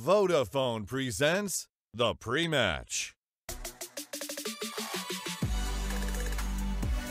Vodafone presents the pre-match.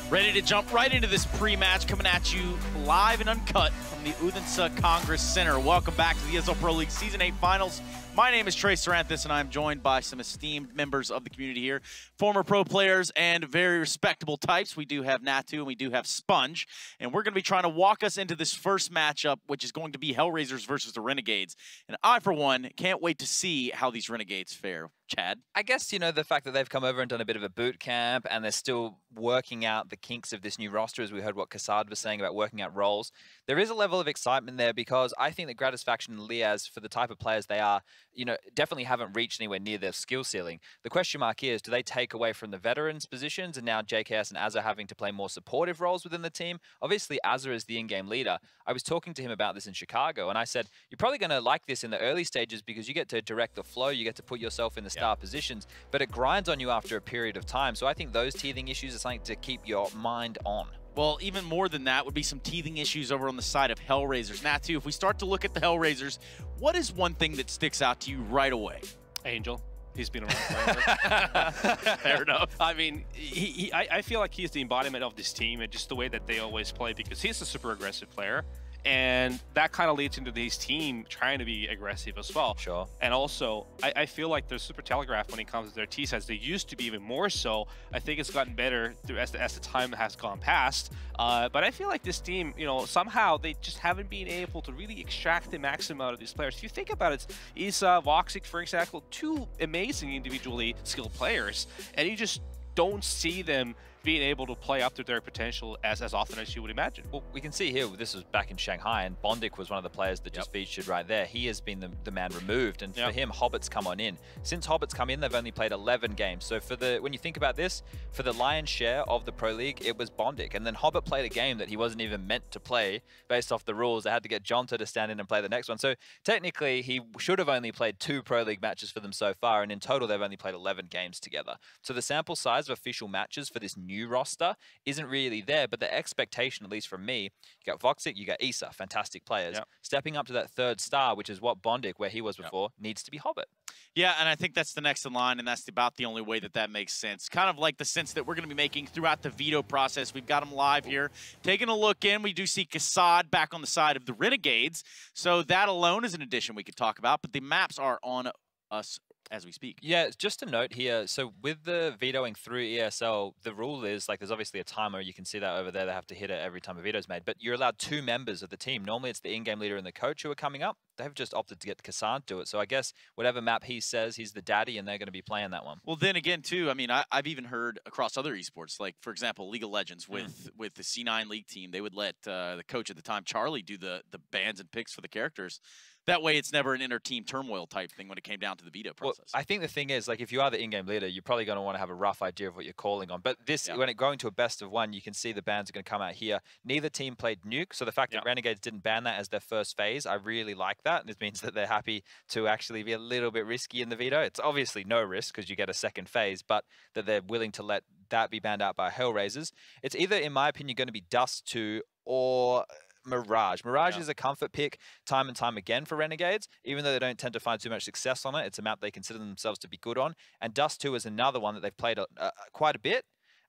Ready to jump right into this pre-match, coming at you live and uncut from the Odense Congress Center. Welcome back to the ESL Pro League Season 8 Finals. My name is Tres Saranthus, and I'm joined by some esteemed members of the community here, former pro players and very respectable types. We do have Natu and we do have Sponge, and we're going to be trying to walk us into this first matchup, which is going to be Hellraisers versus the Renegades. And I, for one, can't wait to see how these Renegades fare. Chad? I guess, you know, the fact that they've come over and done a bit of a boot camp and they're still working out the kinks of this new roster, as we heard what Kassad was saying about working out roles. There is a level of excitement there because I think that Gratisfaction and Liaz, for the type of players they are, you know, definitely haven't reached anywhere near their skill ceiling. The question mark is, do they take away from the veterans positions and now JKS and Azza having to play more supportive roles within the team? Obviously, Azza is the in-game leader. I was talking to him about this in Chicago and I said, you're probably going to like this in the early stages because you get to direct the flow, you get to put yourself in the star yeah. positions, but it grinds on you after a period of time. So I think those teething issues are something to keep your mind on. Well, even more than that would be some teething issues over on the side of Hellraisers. Natu, if we start to look at the Hellraisers, what is one thing that sticks out to you right away? Angel. He's been around forever. Fair enough. I mean, he, he, I, I feel like he's the embodiment of this team and just the way that they always play because he's a super aggressive player. And that kind of leads into this team trying to be aggressive as well. Sure. And also, I, I feel like they're super telegraphed when it comes to their T sets. They used to be even more so. I think it's gotten better as the, as the time has gone past. Uh, but I feel like this team, you know, somehow they just haven't been able to really extract the maximum out of these players. If you think about it, Issa, Woxic, for example, two amazing individually skilled players, and you just don't see them being able to play up to their potential as, as often as you would imagine. Well, we can see here, this was back in Shanghai, and Bondik was one of the players that yep. just featured right there. He has been the, the man removed, and yep. for him, Hobbit's come on in. Since Hobbit's come in, they've only played 11 games. So for the when you think about this, for the lion's share of the Pro League, it was Bondik. And then Hobbit played a game that he wasn't even meant to play based off the rules. They had to get Jonta to stand in and play the next one. So technically, he should have only played two Pro League matches for them so far, and in total, they've only played 11 games together. So the sample size of official matches for this new roster isn't really there. But the expectation, at least from me, you got Woxic, you got Issa, fantastic players. Yep. Stepping up to that third star, which is what Bondik, where he was before, yep. needs to be Hobbit. Yeah, and I think that's the next in line, and that's about the only way that that makes sense. Kind of like the sense that we're going to be making throughout the veto process. We've got them live here. Taking a look in, we do see Kassad back on the side of the Renegades. So that alone is an addition we could talk about, but the maps are on us as we speak. Yeah, just a note here. So with the vetoing through ESL, the rule is like there's obviously a timer. You can see that over there. They have to hit it every time a veto is made. But you're allowed two members of the team. Normally it's the in-game leader and the coach who are coming up. They've just opted to get Kassad to do it. So I guess whatever map he says, he's the daddy, and they're going to be playing that one. Well, then again, too. I mean, I, have even heard across other esports, like for example, League of Legends mm. with mm. with the C9 League team, they would let uh, the coach at the time, Charlie, do the the bans and picks for the characters. That way, it's never an inter-team turmoil type thing when it came down to the veto process. Well, I think the thing is, like, if you are the in-game leader, you're probably going to want to have a rough idea of what you're calling on. But this, yeah. when it going to a best of one, you can see the bans are going to come out here. Neither team played Nuke, so the fact yeah. that Renegades didn't ban that as their first phase, I really like that. And it means that they're happy to actually be a little bit risky in the veto. It's obviously no risk because you get a second phase, but that they're willing to let that be banned out by Hellraisers. It's either, in my opinion, going to be Dust 2 or Mirage. Mirage yeah. is a comfort pick time and time again for Renegades, even though they don't tend to find too much success on it. It's a map they consider themselves to be good on. And Dust 2 is another one that they've played uh, quite a bit.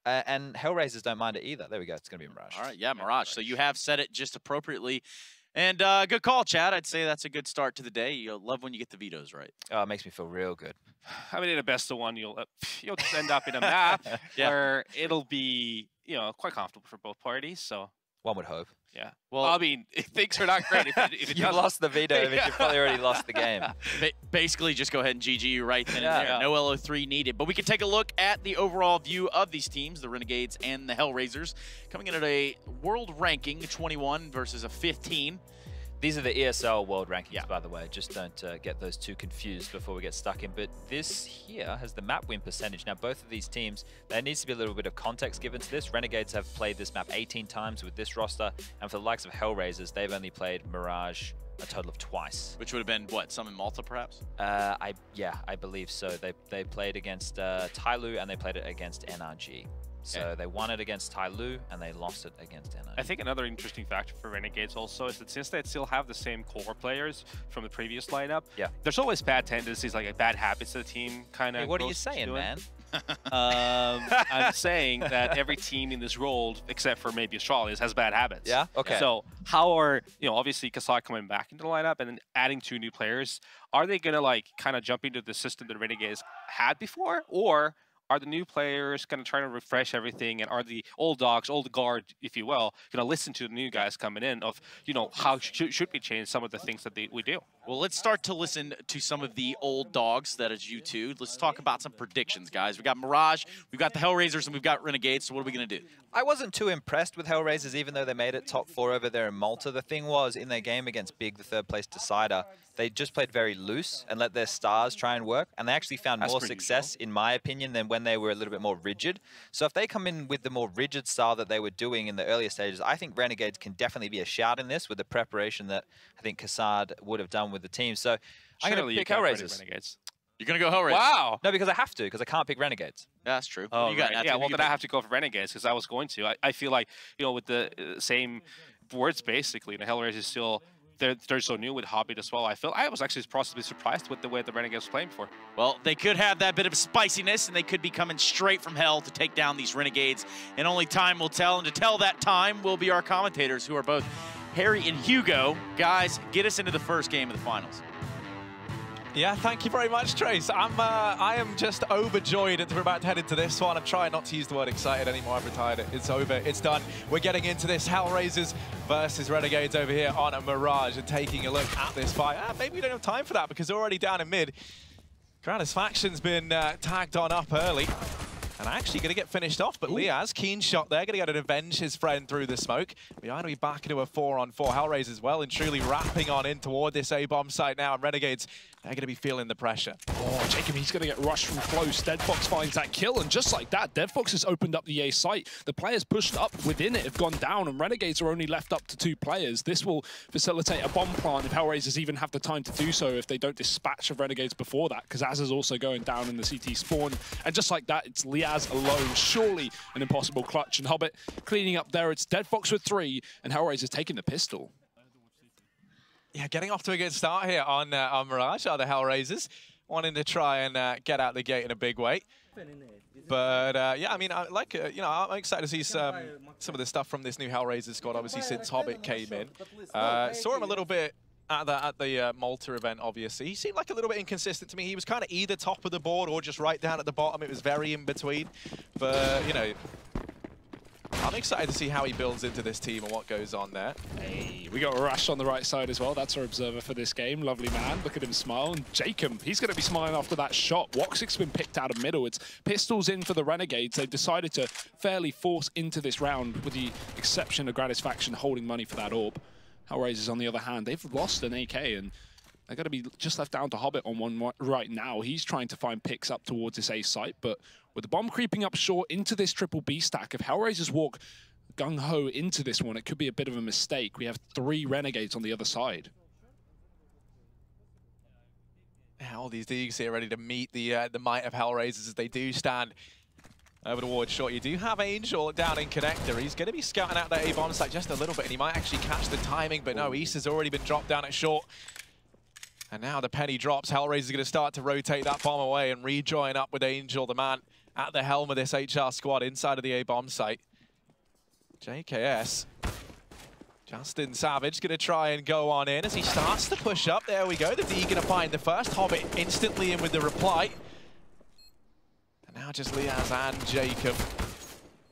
Uh, and Hellraisers don't mind it either. There we go. It's going to be Mirage. All right. Yeah, Mirage. Yeah, So you have said it just appropriately. And uh, good call, Chad. I'd say that's a good start to the day. You'll love when you get the vetoes right. Oh, it makes me feel real good. I mean, in a best of one, you'll uh, you'll just end up in a map yeah. where it'll be you know quite comfortable for both parties. So one would hope. Yeah. Well, I mean, things are not great if it, if it you lost the veto, yeah. you've probably already lost the game. Ba basically, just go ahead and GG you right then yeah, and there. No LO3 needed. But we can take a look at the overall view of these teams, the Renegades and the Hellraisers, coming in at a world ranking 21 versus a 15. These are the ESL world rankings, yeah. by the way. Just don't uh, get those too confused before we get stuck in. But this here has the map win percentage. Now, both of these teams, there needs to be a little bit of context given to this. Renegades have played this map 18 times with this roster. And for the likes of Hellraisers, they've only played Mirage a total of twice. Which would have been, what, some in Malta, perhaps? Uh, I Yeah, I believe so. They, they played against uh, Tyloo and they played it against NRG. So Okay. they won it against Tyloo and they lost it against NA. I think another interesting factor for Renegades also is that since they still have the same core players from the previous lineup, Yeah. there's always bad tendencies, like bad habits that the team kind of. Hey, what are you saying, man? Um, I'm saying that every team in this role, except for maybe Astralis, has bad habits. Yeah? Okay. So how are you know obviously Kassad coming back into the lineup and then adding two new players? Are they gonna like kind of jump into the system that Renegades had before, or are the new players going to try to refresh everything and are the old dogs old guard if you will going to listen to the new guys coming in of you know how sh- should we change some of the things that they, we do Well, let's start to listen to some of the old dogs. That is you two. Let's talk about some predictions, guys. We got Mirage, we've got the Hellraisers, and we've got Renegades. So what are we gonna do? I wasn't too impressed with Hellraisers, even though they made it top four over there in Malta. The thing was, in their game against Big, the third place decider, they just played very loose and let their stars try and work. And they actually found That's more pretty success, in my opinion, than when they were a little bit more rigid. So if they come in with the more rigid style that they were doing in the earlier stages, I think Renegades can definitely be a shout in this with the preparation that I think Kassad would have done with the team. So I'm Surely going you to pick can't Hellraisers. renegades You're gonna go Hellraisers. wow No, because I have to, because I can't pick Renegades. Yeah, that's true. Oh, you got right. Yeah. Well, then I have to go for Renegades because I was going to. I, I feel like you know with the uh, same words basically, the Hellraisers is still they're they're so new with Hobbit as well. I feel I was actually possibly surprised with the way the Renegades was playing for. Well, they could have that bit of spiciness, and they could be coming straight from hell to take down these renegades. And only time will tell. And to tell that time will be our commentators, who are both Harry and Hugo. Guys, get us into the first game of the finals. Yeah, thank you very much, Trace. I'm, uh, I am just overjoyed that we're about to head into this one. I'm trying not to use the word excited anymore. I've retired it. It's over. It's done. We're getting into this Hellraisers versus Renegades over here on a Mirage and taking a look at this fight. Ah, maybe we don't have time for that because already down in mid. Gratisfaction's been uh, tagged on up early. And actually going to get finished off, but Liaz, keen shot there, going to get to avenge his friend through the smoke. We are going to be back into a four-on-four. Hellraisers as well, and truly wrapping on in toward this A-bomb site now, and Renegades, they're going to be feeling the pressure. Oh, Jacob, he's going to get rushed from close. Dead Fox finds that kill, and just like that, Dead Fox has opened up the A site. The players pushed up within it have gone down, and Renegades are only left up to two players. This will facilitate a bomb plant if Hellraisers even have the time to do so if they don't dispatch of Renegades before that, because Az is also going down in the CT spawn. And just like that, it's Liaz alone. Surely an impossible clutch. And Hobbit cleaning up there. It's Dead Fox with three, and Hellraisers taking the pistol. Yeah, getting off to a good start here on, uh, on Mirage are the Hellraisers, wanting to try and uh, get out the gate in a big way. But uh, yeah, I mean, I like uh, you know, I'm excited to see some some of the stuff from this new Hellraiser squad. Obviously, since Hobbit came in, uh, saw him a little bit at the at the uh, Malta event. Obviously, he seemed like a little bit inconsistent to me. He was kind of either top of the board or just right down at the bottom. It was very in between. But you know, I'm excited to see how he builds into this team and what goes on there. Hey, we got Rash on the right side as well. That's our observer for this game. Lovely man. Look at him smile. And Jacob, he's going to be smiling after that shot. Woxic's been picked out of middle. It's pistols in for the Renegades. They've decided to fairly force into this round with the exception of Gratis Faction holding money for that orb. Hellraisers, on the other hand, they've lost an AK and they're going to be just left down to Hobbit on one right now. He's trying to find picks up towards this A site, but with the bomb creeping up short into this triple B stack, if Hellraisers walk gung-ho into this one, it could be a bit of a mistake. We have three Renegades on the other side. All these Deegs here ready to meet the uh, the might of Hellraisers as they do stand over towards short. You do have Angel down in connector. He's going to be scouting out that A-bomb site just a little bit, and he might actually catch the timing, but no, East has already been dropped down at short. And now the penny drops. Hellraiser's going to start to rotate that bomb away and rejoin up with Angel, the man at the helm of this HR squad inside of the A-bomb site. JKS. Justin Savage going to try and go on in as he starts to push up. There we go. The D going to find the first. Hobbit instantly in with the reply. Now just Liaz and Jacob.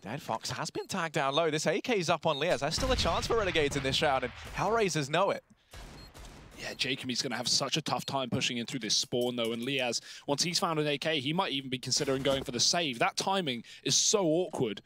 Dead Fox has been tagged down low. This AK's up on Liaz. There's still a chance for Renegades in this round, and Hellraisers know it. Yeah, Jacob, he's going to have such a tough time pushing in through this spawn, though. And Liaz, once he's found an AK, he might even be considering going for the save. That timing is so awkward.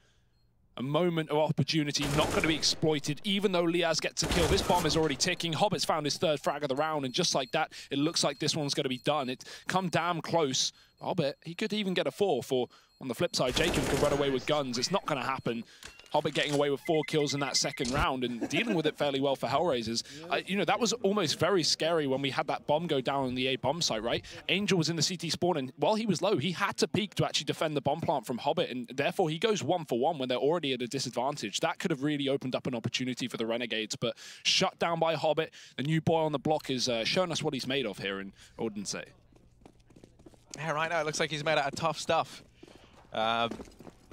A moment of opportunity not going to be exploited, even though Liaz gets a kill. This bomb is already ticking. Hobbit's found his third frag of the round, and just like that, it looks like this one's going to be done. It's come damn close. Hobbit, he could even get a four for, on the flip side, Jacob could run away with guns. It's not going to happen. Hobbit getting away with four kills in that second round and dealing with it fairly well for Hellraisers. Uh, you know, that was almost very scary when we had that bomb go down on the A bomb site, right? Angel was in the CT spawn, and while he was low, he had to peek to actually defend the bomb plant from Hobbit, and therefore he goes one for one when they're already at a disadvantage. That could have really opened up an opportunity for the Renegades, but shut down by Hobbit. The new boy on the block is uh, showing us what he's made of here in Odense. Yeah, right now it looks like he's made out of tough stuff. Um,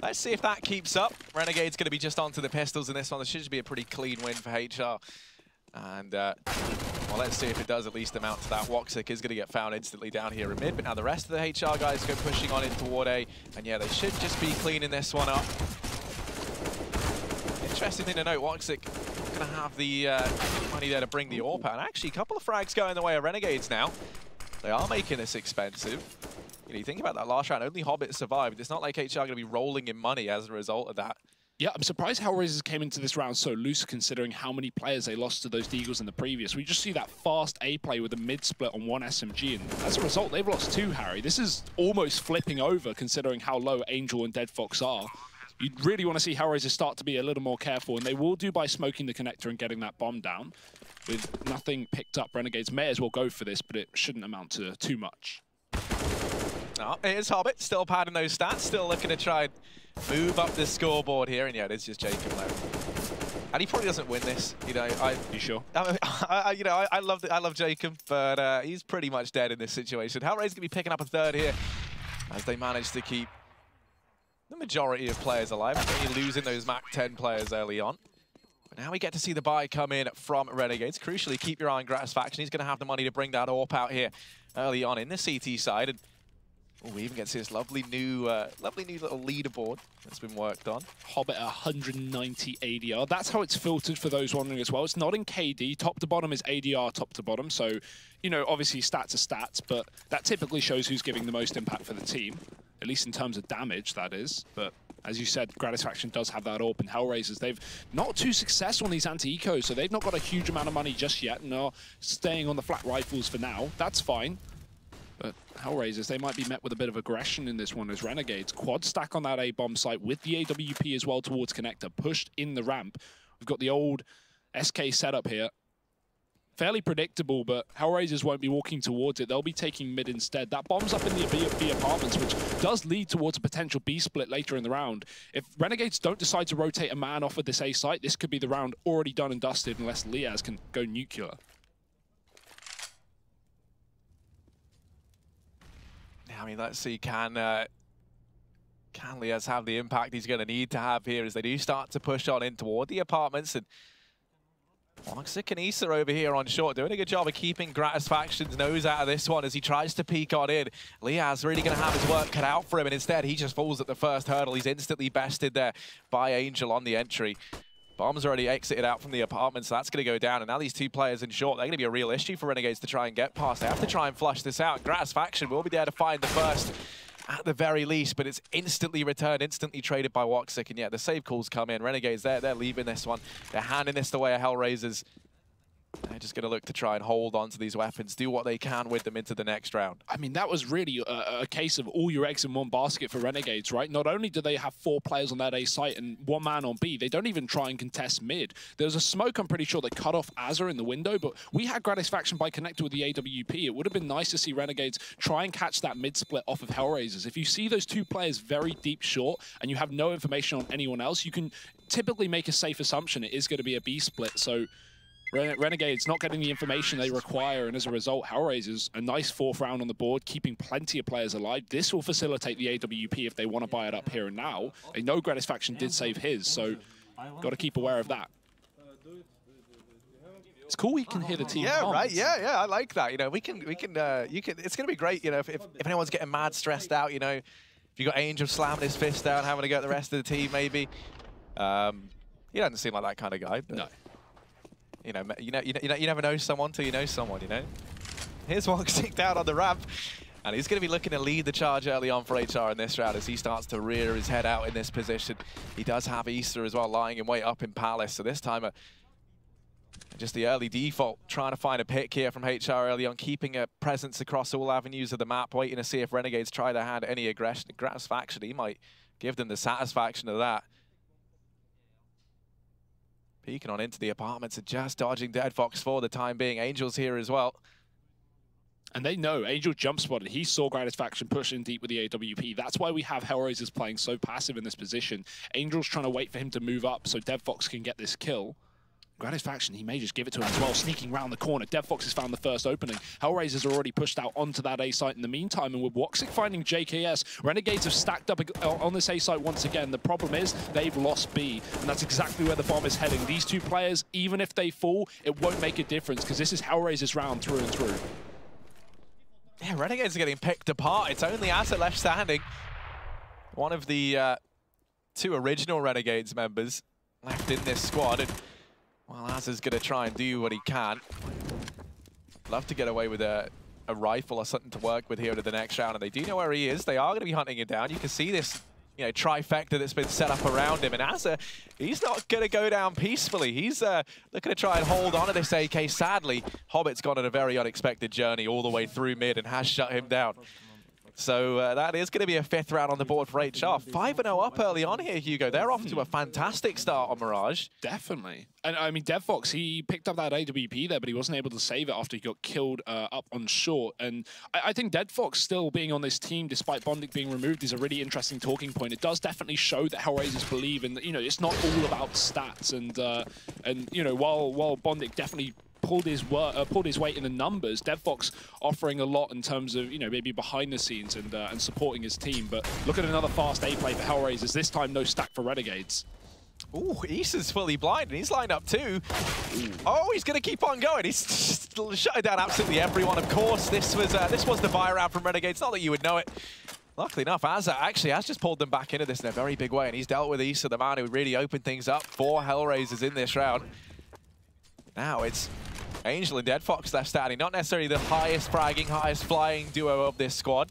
let's see if that keeps up. Renegade's going to be just onto the pistols in this one. This should be a pretty clean win for HR. And, uh, well, let's see if it does at least amount to that. Woxic is going to get found instantly down here in mid, but now the rest of the HR guys go pushing on in toward A. And, yeah, they should just be cleaning this one up. Interesting thing to note, Woxic going to have the uh, money there to bring the AWP out. Actually, a couple of frags going the way of Renegades now. They are making this expensive. You know, you think about that last round, only Hobbit survived. It's not like HR going to be rolling in money as a result of that. Yeah, I'm surprised how Hellraisers came into this round so loose considering how many players they lost to those Deagles in the previous. We just see that fast A play with a mid split on one SMG, and as a result, they've lost two, Harry. This is almost flipping over considering how low Angel and Dead Fox are. You really want to see Hellraisers start to be a little more careful, and they will do by smoking the connector and getting that bomb down. With nothing picked up, Renegades may as well go for this, but it shouldn't amount to too much. No, it is Hobbit, still padding those stats, still looking to try and move up the scoreboard here, and yeah, it is just Jacob left. And he probably doesn't win this, you know. I, you sure? I, I you know, I, I love the, I love Jacob, but uh, he's pretty much dead in this situation. Hellraiser's gonna be picking up a third here as they manage to keep the majority of players alive. Only losing those MAC 10 players early on. But now we get to see the buy come in from Renegades. Crucially, keep your eye on Gratisfaction. He's going to have the money to bring that AWP out here early on in the CT side. And Oh, we even get to see this lovely new, uh, lovely new little leaderboard that's been worked on. Hobbit 190 ADR. That's how it's filtered for those wondering as well. It's not in KD. Top to bottom is ADR top to bottom. So, you know, obviously stats are stats, but that typically shows who's giving the most impact for the team, at least in terms of damage, that is. But as you said, Gratisfaction does have that open. Hellraisers, they've not too successful in these anti-ecos, so they've not got a huge amount of money just yet and are staying on the flat rifles for now. That's fine. But Hellraisers, they might be met with a bit of aggression in this one as Renegades. Quad stack on that A-bomb site with the AWP as well towards Connector, pushed in the ramp. We've got the old SK setup here. Fairly predictable, but Hellraisers won't be walking towards it. They'll be taking mid instead. That bomb's up in the B, apartments, which does lead towards a potential B split later in the round. If Renegades don't decide to rotate a man off of this A site, this could be the round already done and dusted unless Liaz can go nuclear. Yeah, I mean, let's see, can uh, can Liaz have the impact he's going to need to have here as they do start to push on in toward the apartments and Woxic and Issa over here on short, doing a good job of keeping Gratisfaction's nose out of this one as he tries to peek on in. Liaz really going to have his work cut out for him, and instead he just falls at the first hurdle. He's instantly bested there by Angel on the entry. Bomb's already exited out from the apartment, so that's going to go down. And now these two players in short, they're going to be a real issue for Renegades to try and get past. They have to try and flush this out. Gratisfaction will be there to find the first at the very least, but it's instantly returned, instantly traded by Woxic. And yeah, the save calls come in. Renegades, they're, they're leaving this one. They're handing this the way of Hellraisers. They're just going to look to try and hold on to these weapons, do what they can with them into the next round. I mean, that was really a, a, case of all your eggs in one basket for Renegades, right? Not only do they have four players on that A site and one man on B, they don't even try and contest mid. There was a smoke, I'm pretty sure, that cut off Azure in the window, but we had Gratisfaction by connected with the AWP. It would have been nice to see Renegades try and catch that mid split off of Hellraisers. If you see those two players very deep short and you have no information on anyone else, you can typically make a safe assumption it is going to be a B split. So Renegades not getting the information they require, and as a result, Hellraisers, a nice fourth round on the board, keeping plenty of players alive. This will facilitate the AWP if they want to buy it up here and now. They know Gratisfaction did save his, so got to keep aware of that. It's cool we can hear the team. Yeah, right. Yeah, yeah. I like that. You know, we can, we can, uh, you can. It's gonna be great. You know, if, if, if anyone's getting mad, stressed out, you know, if you got Angel slamming his fist down, having to go at the rest of the team, maybe. Um, he doesn't seem like that kind of guy. No. You know, you know, you know, you never know someone till you know someone. You know. Here's one kicked out on the ramp. And he's going to be looking to lead the charge early on for HR in this round as he starts to rear his head out in this position. He does have Easter as well lying in wait up in Palace. So this time, uh, just the early default, trying to find a pick here from HR early on, keeping a presence across all avenues of the map, waiting to see if Renegades try to hand any aggression. Gratisfaction, he might give them the satisfaction of that. Peeking on into the apartments and just dodging Dead Fox for the time being. Angel's here as well. And they know Angel jump spotted. He saw Gratisfaction push in deep with the AWP. That's why we have Hellraisers playing so passive in this position. Angel's trying to wait for him to move up so Dead Fox can get this kill. Gratisfaction, he may just give it to him as well, sneaking around the corner. Dead Fox has found the first opening. Hellraisers already pushed out onto that A site in the meantime, and with Woxic finding JKS, Renegades have stacked up on this A site once again. The problem is they've lost B, and that's exactly where the bomb is heading. These two players, even if they fall, it won't make a difference, because this is Hellraisers round through and through. Yeah, Renegades are getting picked apart. It's only Asset left standing. One of the uh, two original Renegades members left in this squad. And, well, Azza's going to try and do what he can. Love to get away with a, a rifle or something to work with here to the next round. And they do know where he is. They are going to be hunting him down. You can see this you know, trifecta that's been set up around him. And Azza, he's not going to go down peacefully. He's uh, looking to try and hold on to this AK. Sadly, Hobbit's gone on a very unexpected journey all the way through mid and has shut him down. So uh, that is going to be a fifth round on the board for HR. 5-0 up early on here, Hugo. They're off to a fantastic start on Mirage. Definitely. And I mean, Dead Fox, he picked up that AWP there, but he wasn't able to save it after he got killed uh, up on short. And I, I think Dead Fox still being on this team, despite Bondic being removed, is a really interesting talking point. It does definitely show that Hellraisers believe in, you know, it's not all about stats. And, uh, and you know, while, while Bondik definitely pulled his uh, pulled his weight in the numbers. Dead Fox offering a lot in terms of you know maybe behind the scenes and uh, and supporting his team. But look at another fast A play for Hellraisers. This time no stack for Renegades. Ooh, Issa's fully blind, and he's lined up too. Oh, he's going to keep on going. He's shutting down absolutely everyone. Of course, this was uh, this was the buy round from Renegades. Not that you would know it. Luckily enough, Azza actually has just pulled them back into this in a very big way, and he's dealt with Issa, the man who really opened things up for Hellraisers in this round. Now it's Angel and Dead Fox left standing. Not necessarily the highest fragging, highest flying duo of this squad.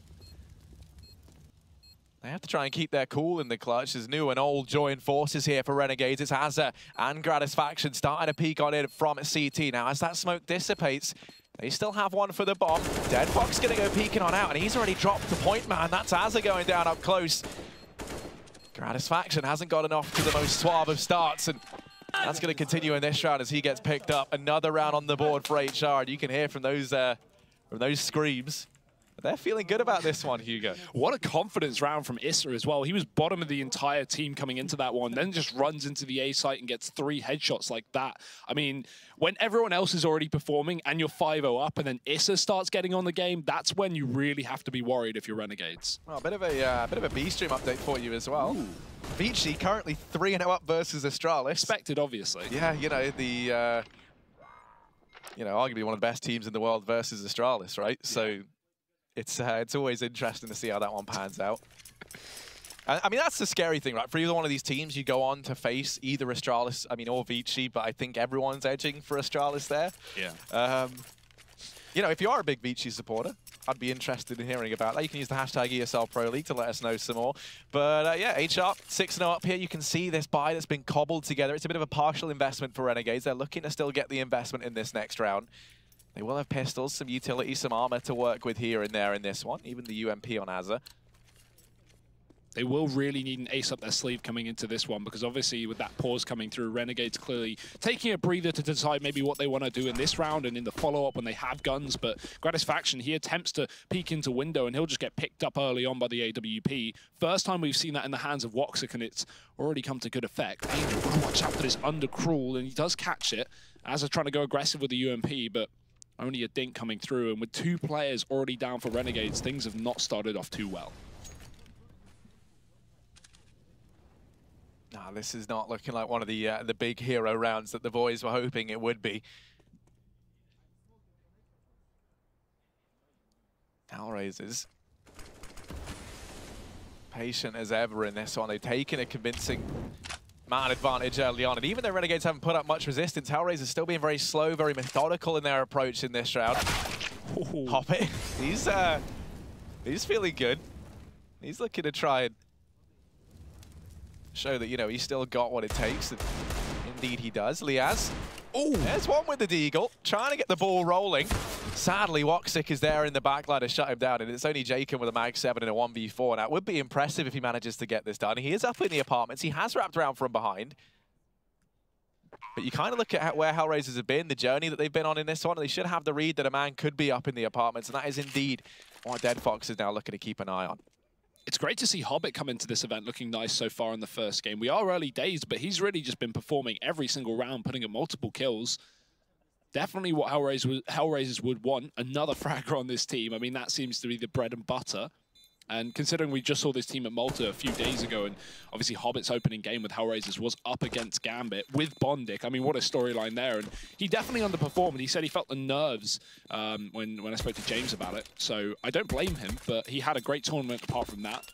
They have to try and keep their cool in the clutch. There's new and old joined forces here for Renegades. It's Azza and Gratisfaction starting to peek on it from CT. Now, as that smoke dissipates, they still have one for the bomb. Dead Fox going to go peeking on out, and he's already dropped the point man. That's Azza going down up close. Gratisfaction hasn't gotten off to the most suave of starts, and that's going to continue in this round as he gets picked up. Another round on the board for HR. And you can hear from those uh, from those screams. They're feeling good about this one, Hugo. What a confidence round from Issa as well. He was bottom of the entire team coming into that one, then just runs into the A site and gets three headshots like that. I mean, when everyone else is already performing and you're 5-0 up and then Issa starts getting on the game, that's when you really have to be worried if you're Renegades. Well, a bit of a uh, bit of a B-stream update for you as well. Ooh. Vici currently 3-0 up versus Astralis. Expected, obviously. Yeah, you know, the... Uh, you know, arguably one of the best teams in the world versus Astralis, right? Yeah. So it's uh, it's always interesting to see how that one pans out. I mean, that's the scary thing, right? For either one of these teams, you go on to face either Astralis, I mean, or Vici, but I think everyone's edging for Astralis there. Yeah. Um, you know, if you are a big Vici supporter, I'd be interested in hearing about that. You can use the hashtag ESL Pro League to let us know some more. But uh, yeah, HR 6-0 up here. You can see this buy that's been cobbled together. It's a bit of a partial investment for Renegades. They're looking to still get the investment in this next round. They will have pistols, some utility, some armor to work with here and there in this one. Even the UMP on Azza. They will really need an ace up their sleeve coming into this one because obviously with that pause coming through, Renegades clearly taking a breather to decide maybe what they want to do in this round and in the follow-up when they have guns. But Gratisfaction, he attempts to peek into window and he'll just get picked up early on by the AWP. First time we've seen that in the hands of Woxic and it's already come to good effect. Angel, gotta watch out for this under crawl and he does catch it as trying to go aggressive with the UMP, but only a dink coming through. And with two players already down for Renegades, things have not started off too well. Nah, this is not looking like one of the uh, the big hero rounds that the boys were hoping it would be. Hellraisers. Patient as ever in this one. They've taken a convincing man advantage early on. And even though Renegades haven't put up much resistance, Hellraisers still being very slow, very methodical in their approach in this round. Hobbit. He's, uh, he's feeling good. He's looking to try and show that, you know, he's still got what it takes. Indeed he does. Liaz. Oh, there's one with the Deagle, trying to get the ball rolling. Sadly, Woxic is there in the backline to shut him down, and it's only Jacob with a Mag 7 and a 1v4. Now, it would be impressive if he manages to get this done. He is up in the apartments. He has wrapped around from behind. But you kind of look at where Hellraisers have been, the journey that they've been on in this one, they should have the read that a man could be up in the apartments, and that is indeed what Dead Fox is now looking to keep an eye on. It's great to see Hobbit come into this event looking nice so far in the first game. We are early days, but he's really just been performing every single round, putting in multiple kills. Definitely what Hellraisers, Hellraisers would want, another fragger on this team. I mean, that seems to be the bread and butter. And considering we just saw this team at Malta a few days ago, and obviously Hobbit's opening game with Hellraisers was up against Gambit with Bondik. I mean, what a storyline there. And he definitely underperformed. He said he felt the nerves um, when, when I spoke to James about it. So I don't blame him, but he had a great tournament apart from that.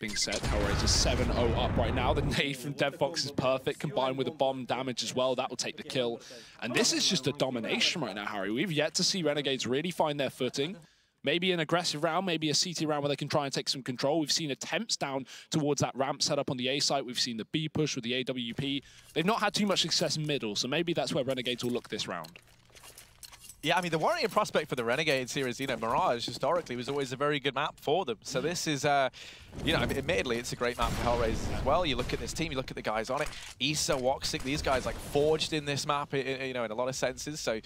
Being said, Hellraisers 7-0 up right now. The nade from Dead Fox is perfect, combined with the bomb damage as well. That will take the kill. And this is just a domination right now, Harry. We've yet to see Renegades really find their footing. Maybe an aggressive round, maybe a CT round where they can try and take some control. We've seen attempts down towards that ramp set up on the A site. We've seen the B push with the AWP. They've not had too much success in middle, so maybe that's where Renegades will look this round. Yeah, I mean, the worrying prospect for the Renegades here is, you know, Mirage historically was always a very good map for them. So this is, uh, you know, admittedly, it's a great map for Hellraisers as well. You look at this team, you look at the guys on it. Issa, Woxic, these guys like forged in this map, you know, in a lot of senses. So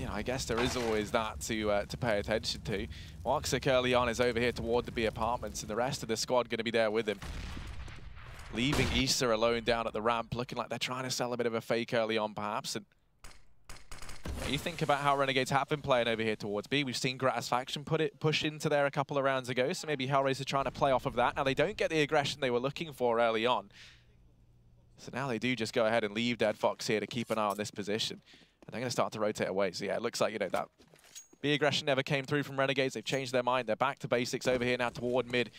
you know, I guess there is always that to uh, to pay attention to. Woxic early on is over here toward the B apartments, and the rest of the squad going to be there with him. Leaving Issa alone down at the ramp, looking like they're trying to sell a bit of a fake early on, perhaps. And you think about how Renegades have been playing over here towards B. We've seen Gratisfaction put it push into there a couple of rounds ago, so maybe Hellraiser trying to play off of that. Now, they don't get the aggression they were looking for early on. So now they do just go ahead and leave Dead Fox here to keep an eye on this position. And they're going to start to rotate away. So yeah, it looks like, you know, that B aggression never came through from Renegades. They've changed their mind. They're back to basics over here now toward mid.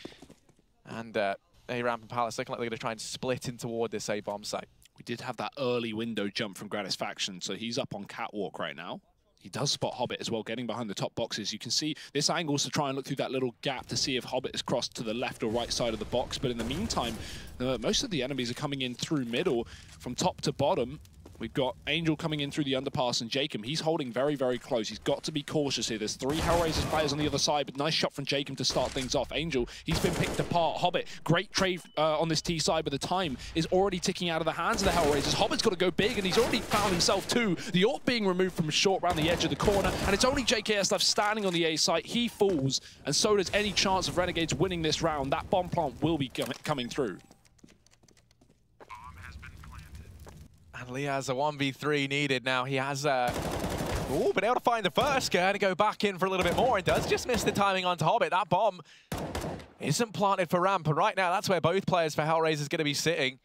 And uh, A-Ramp and Palace looking like they're going to try and split in toward this A-bomb site. We did have that early window jump from Gratisfaction, so he's up on Catwalk right now. He does spot Hobbit as well, getting behind the top boxes. You can see this angle's to try and look through that little gap to see if Hobbit has crossed to the left or right side of the box. But in the meantime, uh, most of the enemies are coming in through middle from top to bottom. We've got Angel coming in through the underpass and Jacob, he's holding very, very close. He's got to be cautious here. There's three Hellraisers players on the other side, but nice shot from Jacob to start things off. Angel, he's been picked apart. Hobbit, great trade uh, on this T side, but the time is already ticking out of the hands of the Hellraisers. Hobbit's got to go big, and he's already found himself too. The AWP being removed from short around the edge of the corner, and it's only JKS left standing on the A site. He falls, and so does any chance of Renegades winning this round. That bomb plant will be coming through. And Lee has a 1v3 needed now. He has uh, Ooh, been able to find the first. Going to go back in for a little bit more. It does just miss the timing onto Hobbit. That bomb isn't planted for ramp. And right now, that's where both players for Hellraiser is going to be sitting.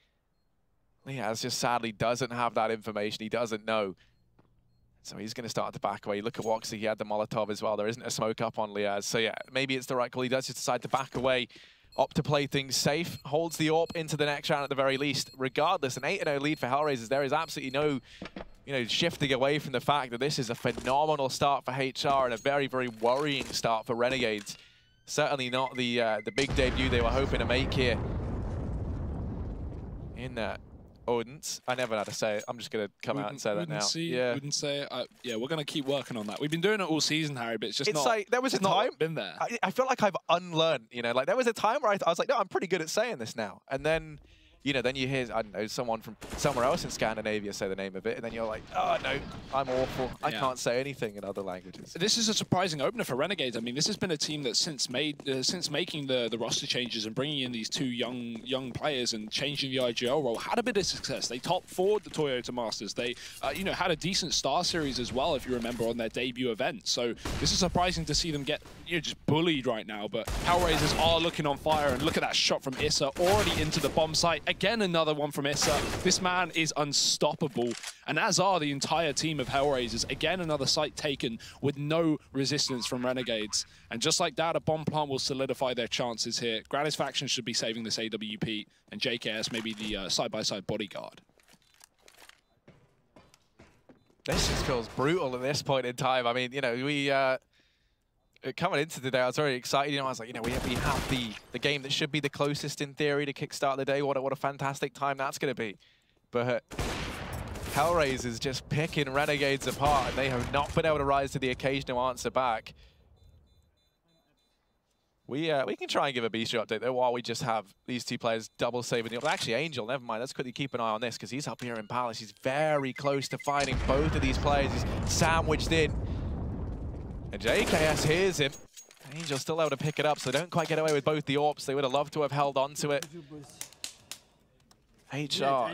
Liaz just sadly doesn't have that information. He doesn't know. So he's going to start to back away. Look at Woxy. He had the Molotov as well. There isn't a smoke up on Liaz. So yeah, maybe it's the right call. He does just decide to back away opt to play things safe, holds the AWP into the next round at the very least. Regardless, an 8-0 lead for Hellraisers, there is absolutely no you know, shifting away from the fact that this is a phenomenal start for HR and a very, very worrying start for Renegades. Certainly not the uh, the big debut they were hoping to make here in that Odense. I never know how to say it. I'm just going to come out and say that now. See, yeah, wouldn't say it. Uh, yeah, we're going to keep working on that. We've been doing it all season, Harry, but it's just it's not. like there was a time been there. I, I, feel like I've unlearned. You know, like there was a time where I, I was like, no, I'm pretty good at saying this now, and then you know, then you hear, I don't know, someone from somewhere else in Scandinavia say the name of it, and then you're like, oh, no, I'm awful. I yeah. can't say anything in other languages. This is a surprising opener for Renegades. I mean, this has been a team that since made uh, since making the, the roster changes and bringing in these two young young players and changing the IGL role, had a bit of success. They top four the Toyota Masters. They, uh, you know, had a decent Star Series as well, if you remember, on their debut event. So this is surprising to see them get, you know, just bullied right now. But Hellraisers are looking on fire, and look at that shot from Issa already into the bomb site. Again, another one from Issa. This man is unstoppable, and as are the entire team of Hellraisers. Again, another site taken with no resistance from Renegades. And just like that, a bomb plant will solidify their chances here. Gratisfaction should be saving this AWP, and JKS maybe the side-by-side uh, -side bodyguard. This just feels brutal at this point in time. I mean, you know, we... Uh uh, coming into the day, I was very excited. You know, I was like, you know, we have, we have the the game that should be the closest in theory to kickstart the day. What a, what a fantastic time that's going to be. But Hellraisers just picking Renegades apart, and they have not been able to rise to the occasion to answer back. We uh, we can try and give a Bistro update though while we just have these two players double saving the. Actually, Angel, never mind. Let's quickly keep an eye on this because he's up here in Palace. He's very close to finding both of these players. He's sandwiched in. And JKS hears him. Angel still able to pick it up, so they don't quite get away with both the AWPs. They would have loved to have held on to it. HR,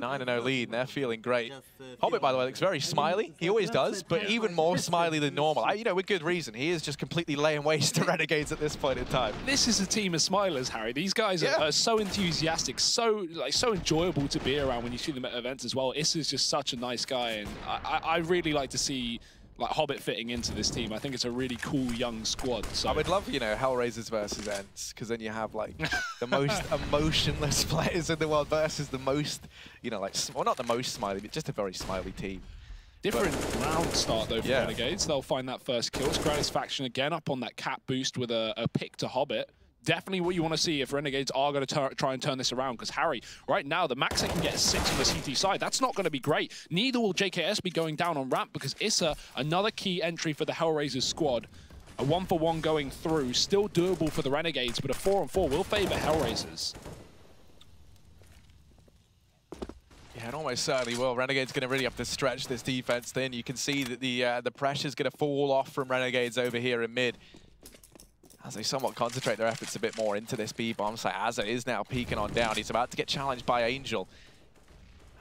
9-0 lead, and they're feeling great. Hobbit, by the way, looks very smiley. He always does, but even more smiley than normal. I, you know, with good reason. He is just completely laying waste to Renegades at this point in time. This is a team of smilers, Harry. These guys Yeah. are, are so enthusiastic, so like so enjoyable to be around when you see them at events as well. Issa's just such a nice guy, and I, I, I really like to see like Hobbit fitting into this team. I think it's a really cool young squad. So I would love, you know, Hellraisers versus ENCE, because then you have like the most emotionless players in the world versus the most, you know, like, well, not the most smiley, but just a very smiley team. Different round start though for Yeah. Renegades. They'll find that first kill. It's Gratisfaction again up on that cap boost with a, a pick to Hobbit. Definitely what you want to see if Renegades are going to try and turn this around. Because Harry, right now, the max they can get is six on the CT side. That's not going to be great. Neither will JKS be going down on ramp because Issa, another key entry for the Hellraisers squad. A one for one going through, still doable for the Renegades, but a four on four will favor Hellraisers. Yeah, it almost certainly will. Renegade's going to really have to stretch this defense thin. You can see that the uh, the pressure's going to fall off from Renegades over here in mid. As they somewhat concentrate their efforts a bit more into this B-bomb site. Azza is now peeking on down. He's about to get challenged by Angel.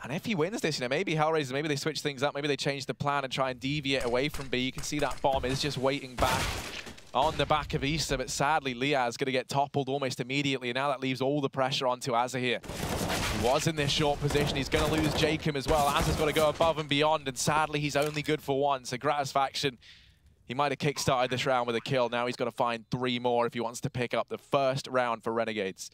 And if he wins this, you know, maybe Hellraisers, maybe they switch things up. Maybe they change the plan and try and deviate away from B. You can see that bomb is just waiting back on the back of Issa. But sadly, Liaz going to get toppled almost immediately. And now that leaves all the pressure onto Azza here. He was in this short position. He's going to lose Jacob as well. Azza's got to go above and beyond. And sadly, he's only good for one. So Gratisfaction, he might have kickstarted this round with a kill. Now he's got to find three more if he wants to pick up the first round for Renegades.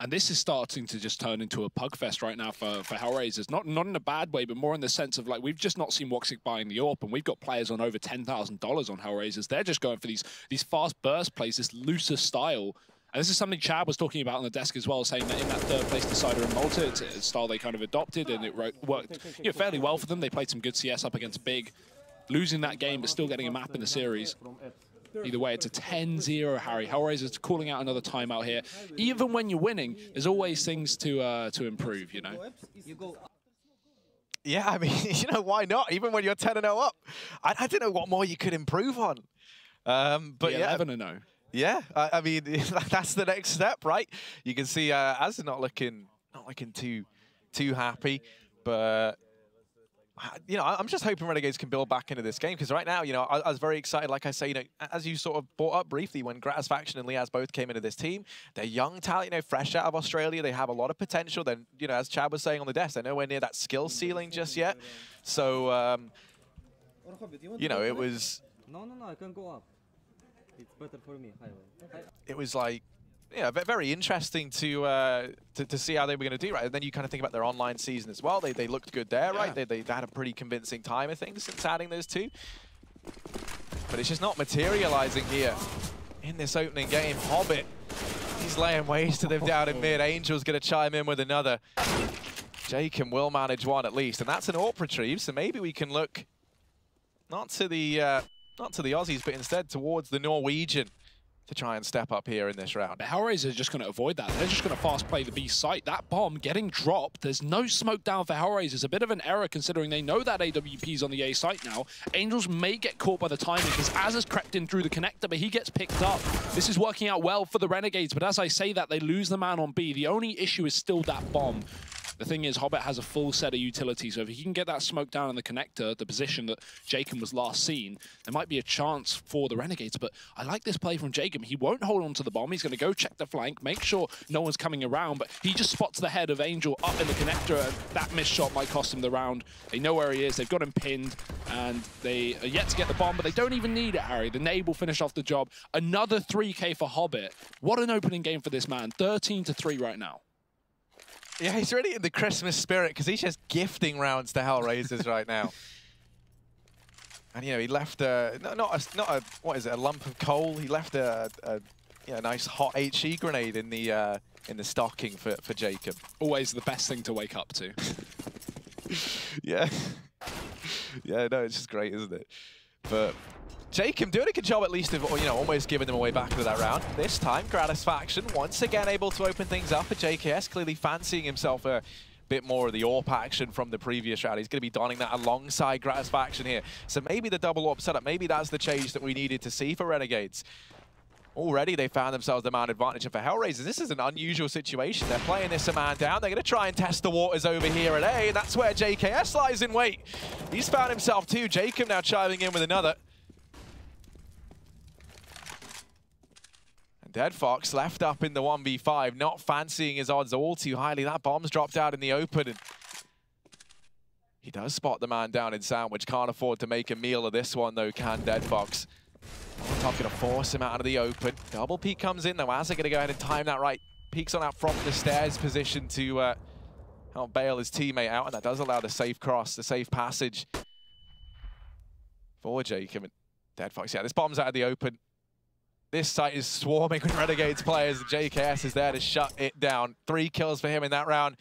And this is starting to just turn into a pugfest right now for, for Hellraisers. Not not in a bad way, but more in the sense of like we've just not seen Woxic buying the AWP, and we've got players on over ten thousand dollars on Hellraisers. They're just going for these these fast burst plays, this looser style. And this is something Chad was talking about on the desk as well, saying that in that third place decider in Malta, it's a style they kind of adopted, and it worked you know, fairly well for them. They played some good CS up against Big, losing that game, but still getting a map in the series. Either way, it's a 10-0, Harry. Hellraisers calling out another timeout here. Even when you're winning, there's always things to uh, to improve, you know? Yeah, I mean, you know, why not? Even when you're 10-0 up. I, I don't know what more you could improve on. Um, but yeah, 11-0. yeah, I, I mean, that's the next step, right? You can see uh, Az not looking, not looking too, too happy, but you know, I'm just hoping Renegades can build back into this game because right now, you know, I, I was very excited. Like I say, you know, as you sort of brought up briefly, when Gratisfaction and Liaz both came into this team, they're young talent, you know, fresh out of Australia. They have a lot of potential. Then, you know, as Chad was saying on the desk, they're nowhere near that skill ceiling just yet. So, um, you know, it was No, no, no, I can go up. It's better for me, highway. it was like yeah, very interesting to, uh, to to see how they were going to do, right? And then you kind of think about their online season as well. They they looked good there, right? They, they they had a pretty convincing time, I think, since adding those two. But it's just not materializing here in this opening game. Hobbit, he's laying waste to them down in mid. Angel's going to chime in with another. Jacob will manage one at least, and that's an AWP retrieve. So maybe we can look not to the uh, not to the Aussies, but instead towards the Norwegian to try and step up here in this round. But Hellraisers are just going to avoid that. They're just going to fast play the B site. That bomb getting dropped. There's no smoke down for Hellraisers. A bit of an error considering they know that AWP's on the A site now. Angels may get caught by the timing because Az has crept in through the connector, but he gets picked up. This is working out well for the Renegades, but as I say that, they lose the man on B. The only issue is still that bomb. The thing is, Hobbit has a full set of utilities, so if he can get that smoke down in the connector, the position that Jacob was last seen, there might be a chance for the Renegades. But I like this play from Jacob. He won't hold on to the bomb. He's going to go check the flank, make sure no one's coming around, but he just spots the head of Angel up in the connector, and that missed shot might cost him the round. They know where he is. They've got him pinned, and they are yet to get the bomb, but they don't even need it, Harry. The nade will finish off the job. Another 3K for Hobbit. What an opening game for this man. 13 to 3 right now. Yeah, he's really in the Christmas spirit because he's just gifting rounds to Hellraisers right now. And you know, he left a not a not a what is it? A lump of coal. He left a, a you know, nice hot HE grenade in the uh, in the stocking for for Jacob. Always the best thing to wake up to. Yeah, yeah. No, it's just great, isn't it? But Jacob doing a good job at least of, you know, almost giving them away back into that round. This time, Gratisfaction once again able to open things up for JKS, clearly fancying himself a bit more of the AWP action from the previous round. He's going to be donning that alongside Gratisfaction here. So maybe the double AWP setup, maybe that's the change that we needed to see for Renegades. Already they found themselves the man advantage. And for Hellraisers, this is an unusual situation. They're playing this a man down. They're going to try and test the waters over here at A, and that's where JKS lies in wait. He's found himself too. Jacob now chiming in with another. Dead Fox left up in the 1v5, not fancying his odds all too highly. That bomb's dropped out in the open. And he does spot the man down in Sandwich. Can't afford to make a meal of this one, though, can Dead Fox. Top going to force him out of the open. Double peek comes in, though. Going to go ahead and time that right. Peeks on out from the stairs position to uh, help bail his teammate out, and that does allow the safe cross, the safe passage for Jacob. And Dead Fox, yeah, this bomb's out of the open. This site is swarming with Renegades players. JKS is there to shut it down. Three kills for him in that round,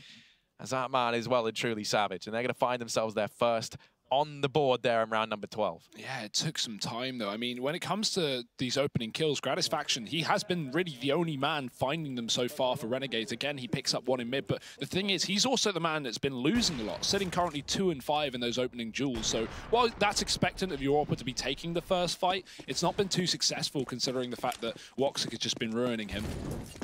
as that man is well and truly savage. And they're going to find themselves their first on the board there in round number 12. Yeah, it took some time though. I mean, when it comes to these opening kills, Gratisfaction, he has been really the only man finding them so far for Renegades. Again, he picks up one in mid, but the thing is, he's also the man that's been losing a lot, sitting currently two and five in those opening duels. So while that's expectant of Europa to be taking the first fight, it's not been too successful considering the fact that Woxic has just been ruining him.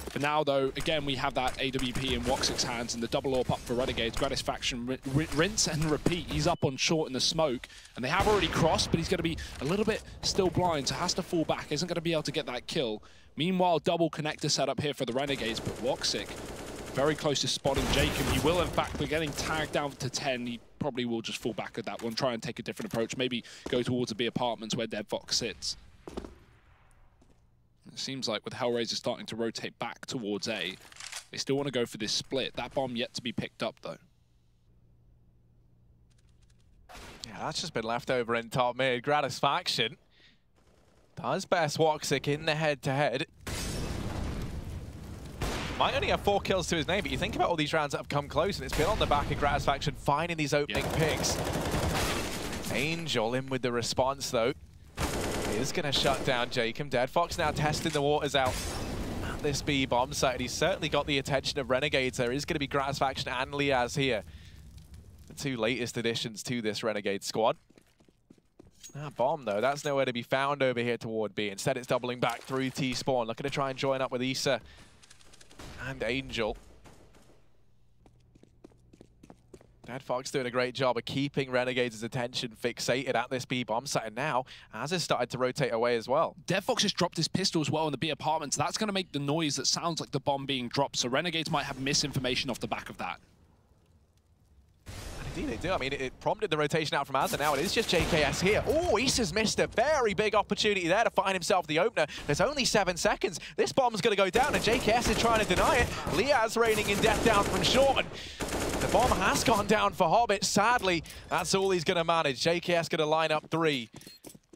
For now though, again, we have that AWP in Woxic's hands and the double AWP up for Renegades. Gratisfaction rinse and repeat. He's up on short in the the smoke, and they have already crossed, but he's going to be a little bit still blind, so has to fall back, isn't going to be able to get that kill. Meanwhile, double connector set up here for the Renegades, but Woxic very close to spotting Jacob. He will, in fact, be getting tagged down to 10. He probably will just fall back at that one, try and take a different approach, maybe go towards the B apartments where Dead Fox sits. It seems like with Hellraiser starting to rotate back towards A, they still want to go for this split. That bomb yet to be picked up, though. Yeah, that's just been left over in top mid. Gratisfaction does best Woxic in the head-to-head. -head. Might only have four kills to his name, but you think about all these rounds that have come close, and it's been on the back of Gratisfaction finding these opening yeah. picks. Angel in with the response, though. He is going to shut down Jacob. Dead Fox now testing the waters out at this B bomb site. He's certainly got the attention of Renegades. There is going to be Gratisfaction and Liazz here two latest additions to this Renegade squad. Ah, bomb, though. That's nowhere to be found over here toward B. Instead, it's doubling back through T-Spawn. Looking to try and join up with Issa and Angel. Dead Fox doing a great job of keeping Renegades' attention fixated at this B-bomb site, and now Az has started to rotate away as well. Dead Fox has dropped his pistol as well in the B apartments. That's going to make the noise that sounds like the bomb being dropped, so Renegades might have misinformation off the back of that. Indeed they do. I mean, it, prompted the rotation out from Azza. Now it is just JKS here. Oh, Issa's missed a very big opportunity there to find himself the opener. There's only seven seconds. This bomb's going to go down, and JKS is trying to deny it. Liazz raining in death down from short. The bomb has gone down for Hobbit. Sadly, that's all he's going to manage. JKS going to line up three.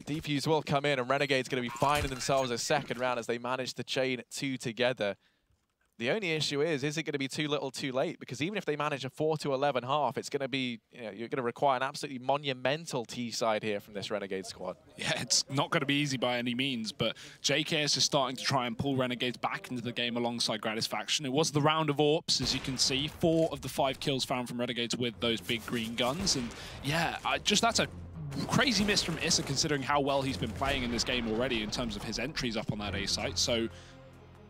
Defuse will come in, and Renegade's going to be finding themselves a second round as they manage to chain two together. The only issue is, is it going to be too little too late? Because even if they manage a 4 to 11 half, it's going to be, you know, you're going to require an absolutely monumental T side here from this Renegade squad. Yeah, it's not going to be easy by any means, but JKS is starting to try and pull Renegades back into the game alongside Gratisfaction. It was the round of AWPs, as you can see. Four of the five kills found from Renegades with those big green guns. And yeah, I, just that's a crazy miss from Issa considering how well he's been playing in this game already in terms of his entries up on that A site. So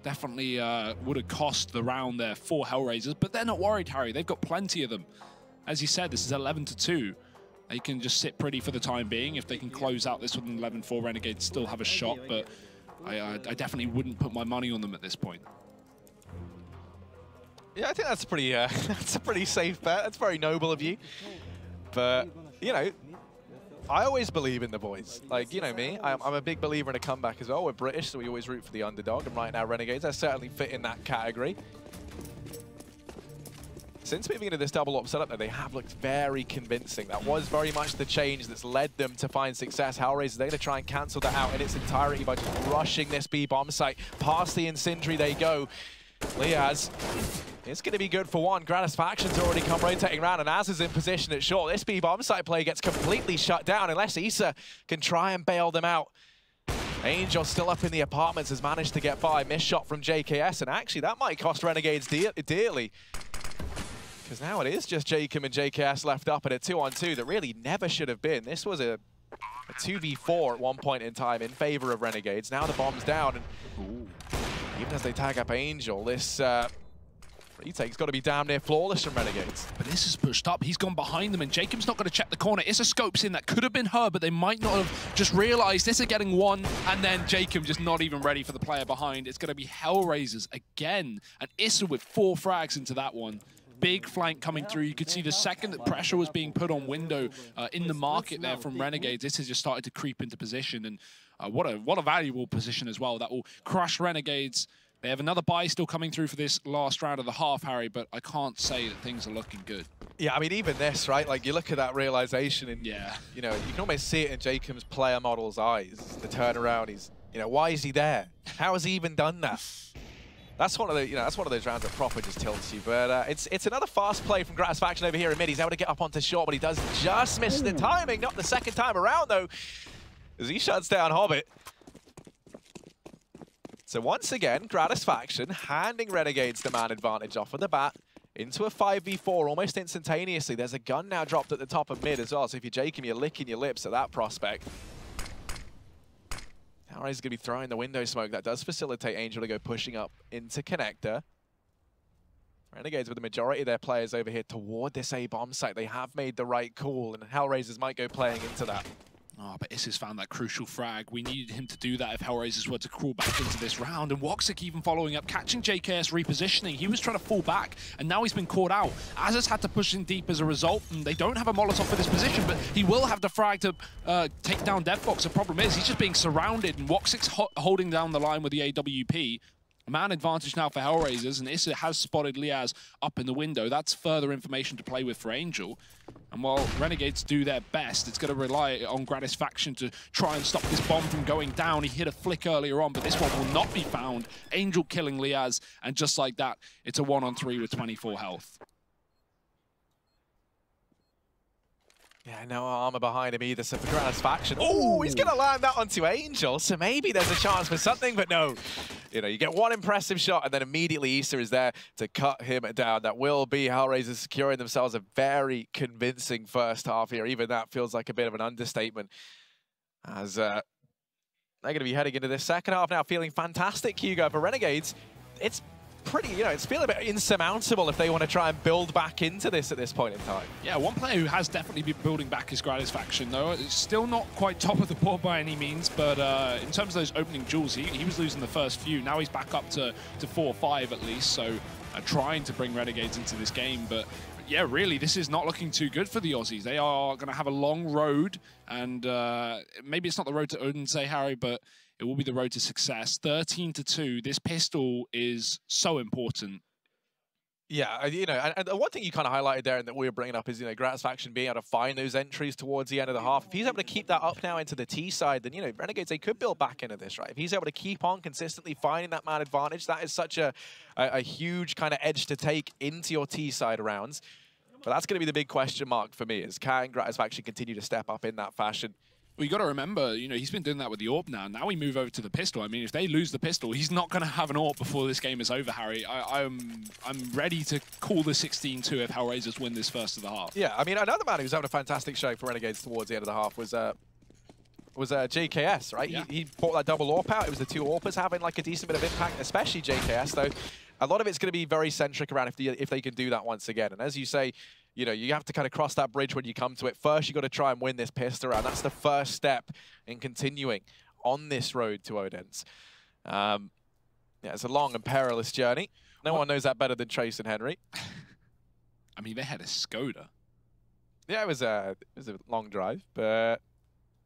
definitely uh, would have cost the round there for Hellraisers, but they're not worried, Harry. They've got plenty of them. As you said, this is 11 to 2. They can just sit pretty for the time being. If they can close out this with an 11-4, Renegades still have a shot, but I, I, I, definitely wouldn't put my money on them at this point. Yeah, I think that's a pretty. Uh, that's a pretty safe bet. That's very noble of you. But you know, I always believe in the boys. Like, you know me, I'm, I'm, a big believer in a comeback as well. We're British, so we always root for the underdog. And right now, Renegades, I certainly fit in that category. Since moving into this double op setup, though, they have looked very convincing. That was very much the change that's led them to find success. Hellraisers, they're going to try and cancel that out in its entirety by just rushing this B-bomb site. Past the Incendiary they go. Liazz it's going to be good for one. Gratisfaction's already come rotating around, and Az is in position at short. This B-bomb site play gets completely shut down unless Issa can try and bail them out. Angel still up in the apartments has managed to get by. Missed shot from JKS, and actually that might cost Renegades de dearly. Because now it is just Jacob and JKS left up at a two-on-two that really never should have been. This was a, a 2v4 at one point in time in favor of Renegades. Now the bomb's down, and even as they tag up Angel, this uh, retake's got to be damn near flawless from Renegades. But this is pushed up. He's gone behind them, and Jacob's not going to check the corner. It's a scopes in. That could have been her, but they might not have just realized Issa getting one, and then Jacob just not even ready for the player behind. It's going to be Hellraisers again, and Issa with four frags into that one big flank coming through. You could see the second that pressure was being put on window uh, in the market there from Renegades, this has just started to creep into position. And uh, what a what a valuable position as well. That will crush Renegades. They have another buy still coming through for this last round of the half, Harry, but I can't say that things are looking good. Yeah, I mean, even this, right? Like, you look at that realization, and, yeah. you know, you can almost see it in Jacob's player model's eyes. The turnaround, he's, you know, why is he there? How has he even done that? That's one of the, you know, that's one of those rounds that proper just tilts you. But uh, it's it's another fast play from Gratisfaction over here in mid. He's able to get up onto short, but he does just miss the timing. Not the second time around though, as he shuts down Hobbit. So once again, Gratisfaction handing Renegades the man advantage off of the bat into a 5v4 almost instantaneously. There's a gun now dropped at the top of mid as well, so if you're Jacob, you're licking your lips at that prospect. Hellraiser is going to be throwing the window smoke. That does facilitate Angel to go pushing up into Connector. Renegades with the majority of their players over here toward this A-bomb site. They have made the right call, and Hellraisers might go playing into that. Oh, but Issa's found that crucial frag. We needed him to do that if Hellraisers were to crawl back into this round. And Woxic even following up, catching JKS repositioning. He was trying to fall back, and now he's been caught out. Azaz had to push in deep as a result, and they don't have a Molotov for this position, but he will have the frag to uh, take down Dead Fox. The problem is he's just being surrounded, and Woxic's ho holding down the line with the AWP. Man advantage now for Hellraisers, and Issa has spotted Liazz up in the window. That's further information to play with for Angel. And while Renegades do their best, it's going to rely on Gratisfaction to try and stop this bomb from going down. He hit a flick earlier on, but this one will not be found. Angel killing Liazz, and just like that, it's a one-on-three with 24 health. Yeah, no armor behind him either, so for Gratisfaction. Oh, he's going to land that onto Angel, so maybe there's a chance for something, but no. You know, you get one impressive shot, and then immediately Issa is there to cut him down. That will be Hellraisers securing themselves a very convincing first half here. Even that feels like a bit of an understatement, as uh, they're going to be heading into this second half now feeling fantastic, Hugo. For Renegades, it's pretty, you know, it's feeling a bit insurmountable if they want to try and build back into this at this point in time. Yeah, one player who has definitely been building back is Gratisfaction, though. It's still not quite top of the board by any means, but uh, in terms of those opening jewels, he, he was losing the first few. Now he's back up to, to 4 or 5 at least, so uh, trying to bring Renegades into this game, but yeah, really, this is not looking too good for the Aussies. They are going to have a long road, and uh, maybe it's not the road to Odense, Harry, but it will be the road to success. 13 to 2. This pistol is so important. Yeah, you know, and, and one thing you kind of highlighted there and that we were bringing up is, you know, Gratisfaction being able to find those entries towards the end of the half. If he's able to keep that up now into the T side, then, you know, Renegades, they could build back into this, right? If he's able to keep on consistently finding that man advantage, that is such a, a, a huge kind of edge to take into your T side rounds. But that's going to be the big question mark for me, is can Gratisfaction continue to step up in that fashion? Well, you got to remember, you know, he's been doing that with the AWP now. Now we move over to the pistol. I mean, if they lose the pistol, he's not going to have an AWP before this game is over, Harry. I, am I'm, I'm ready to call the 16-2 if Hellraisers win this first of the half. Yeah, I mean, another man who's having a fantastic show for Renegades towards the end of the half was uh, was uh, JKS, right? Yeah. He, he bought that double AWP out. It was the two AWPers having like a decent bit of impact, especially JKS, though. A lot of it's going to be very centric around if, the, if they can do that once again. And as you say, you know, you have to kind of cross that bridge when you come to it. First, you've got to try and win this pistol round. That's the first step in continuing on this road to Odense. Um, yeah, it's a long and perilous journey. No what? one knows that better than Trace and Henry. I mean, they had a Skoda. Yeah, it was a it was a long drive, but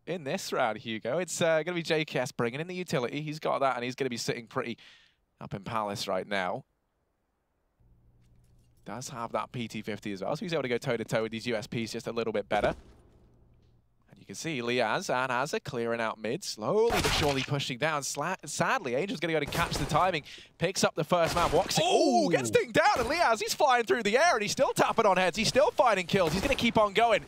in this round, Hugo, it's uh, going to be JKS bringing in the utility. He's got that, and he's going to be sitting pretty up in Palace right now does have that P250 as well, so he's able to go toe-to-toe -to -toe with these USPs just a little bit better. And you can see Liazz and Azza clearing out mid, slowly but surely pushing down. Sla sadly, Angel's going to go to catch the timing, picks up the first man, walks it. Oh, gets dinged down, and Liazz, he's flying through the air, and he's still tapping on heads. He's still finding kills. He's going to keep on going.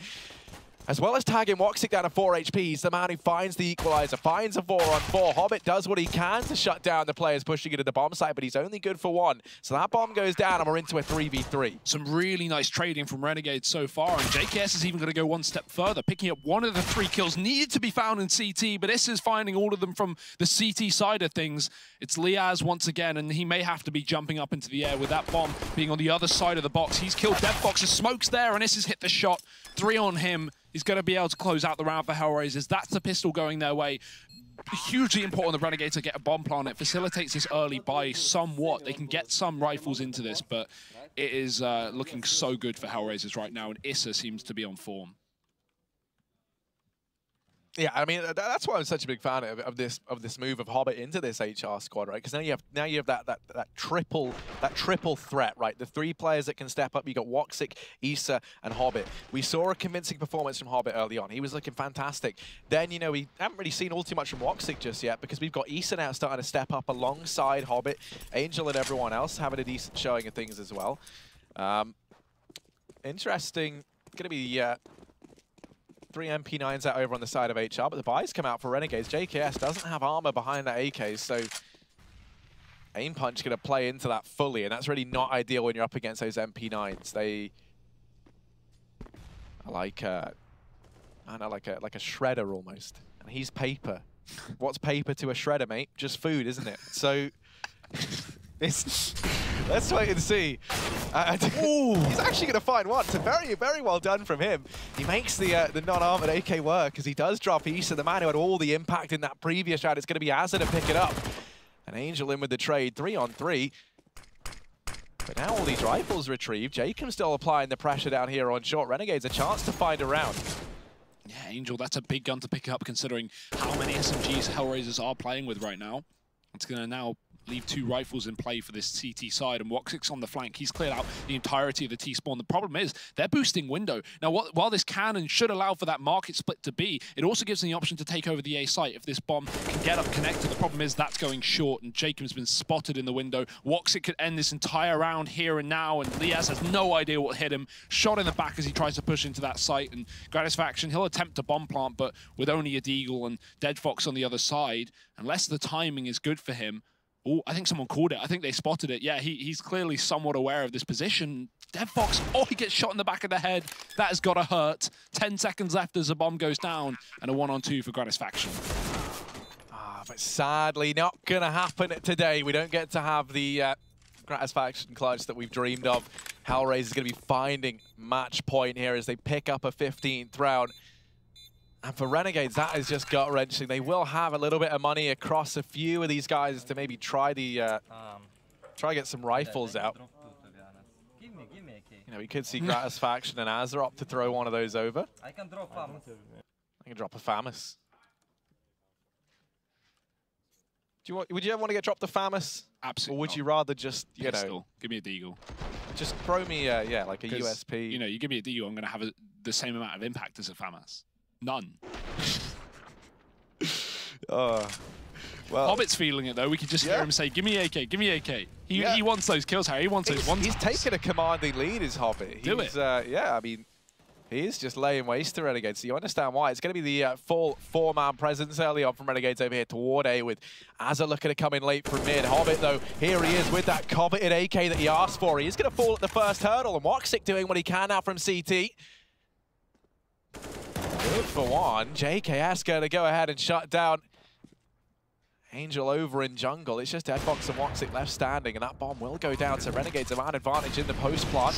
As well as tagging Woxic down to 4 HP, he's the man who finds the equalizer, finds a 4 on 4. Hobbit does what he can to shut down the players pushing into the bomb site, but he's only good for one. So that bomb goes down and we're into a 3v3. Some really nice trading from Renegade so far, and JKS is even going to go one step further, picking up one of the three kills needed to be found in CT, but this is finding all of them from the CT side of things. It's Liazz once again, and he may have to be jumping up into the air with that bomb being on the other side of the box. He's killed Deadfox, the smoke's there, and this has hit the shot. Three on him. He's going to be able to close out the round for Hellraisers. That's the pistol going their way. Hugely important the Renegade to get a bomb plant. It facilitates this early buy somewhat. They can get some rifles into this, but it is uh, looking so good for Hellraisers right now, and Issa seems to be on form. Yeah, I mean that's why I'm such a big fan of, of this of this move of Hobbit into this HR squad, right? Because now you have now you have that that that triple that triple threat, right? The three players that can step up. You got Woxic, Issa, and Hobbit. We saw a convincing performance from Hobbit early on. He was looking fantastic. Then you know we haven't really seen all too much from Woxic just yet because we've got Issa now starting to step up alongside Hobbit, Angel, and everyone else having a decent showing of things as well. Um, interesting. Going to be. Uh, three MP9s out over on the side of HR, but the buys come out for Renegades. JKS doesn't have armor behind that AK, so aim punch going to play into that fully, and that's really not ideal when you're up against those MP9s. They are like, uh, I know, like a like a shredder almost, and he's paper. What's paper to a shredder, mate? Just food, isn't it? So. It's, let's wait and see. Uh, he's actually going to find one. So very, very well done from him. He makes the uh, the non-armored AK work because he does drop Issa, the man who had all the impact in that previous round. It's going to be Azza to pick it up. An Angel in with the trade, three on three. But now all these rifles retrieved. Jacob still applying the pressure down here on short. Renegades a chance to find a round. Yeah, Angel, that's a big gun to pick up considering how many SMGs Hellraisers are playing with right now. It's going to now leave two rifles in play for this CT side, and Woxic's on the flank. He's cleared out the entirety of the T-spawn. The problem is they're boosting window. Now, what, while this can and should allow for that market split to be, it also gives them the option to take over the A site if this bomb can get up connected. The problem is that's going short, and Jacob's been spotted in the window. Woxic could end this entire round here and now, and Liazz has no idea what hit him. Shot in the back as he tries to push into that site, and Gratisfaction, he'll attempt to bomb plant, but with only a Deagle and Dead Fox on the other side, unless the timing is good for him, Oh, I think someone called it. I think they spotted it. Yeah, he, he's clearly somewhat aware of this position. Dead Fox, oh, he gets shot in the back of the head. That has got to hurt. 10 seconds left as the bomb goes down, and a one-on-two for Gratisfaction. Ah, but sadly not going to happen today. We don't get to have the uh, Gratisfaction clutch that we've dreamed of. Hellraiser is going to be finding match point here as they pick up a 15th round. And for Renegades, that is just gut-wrenching. They will have a little bit of money across a few of these guys to maybe try the uh, Um, try to get some rifles out. Give me, give me a key. You know, we could see Gratisfaction and Azra opt to throw one of those over. I can drop farmers. I can drop a FAMAS. Do you want, would you ever want to get dropped a FAMAS? Absolutely. Or would not. you rather just, you Pistol. know, Give me a Deagle. just throw me, uh, yeah, like a USP? You know, you give me a Deagle, I'm going to have a, the same amount of impact as a FAMAS. None. Uh, well, Hobbit's feeling it, though. We could just Yeah. hear him say, give me AK, give me AK. He, Yeah. he wants those kills, Harry. He wants those he's, one he's taken a commanding lead, is Hobbit. Do he's, it. Uh, yeah, I mean, he is just laying waste to Renegades, so you understand why. It's going to be the uh, full four-man presence early on from Renegades over here toward A with Azza looking to come in late from mid. Hobbit, though, here he is with that coveted AK that he asked for. He is going to fall at the first hurdle, and Woxic doing what he can now from CT. Good for one. JKS going to go ahead and shut down Angel over in jungle. It's just Dead Fox and Woxic left standing, and that bomb will go down. to Renegades have an advantage in the post plant.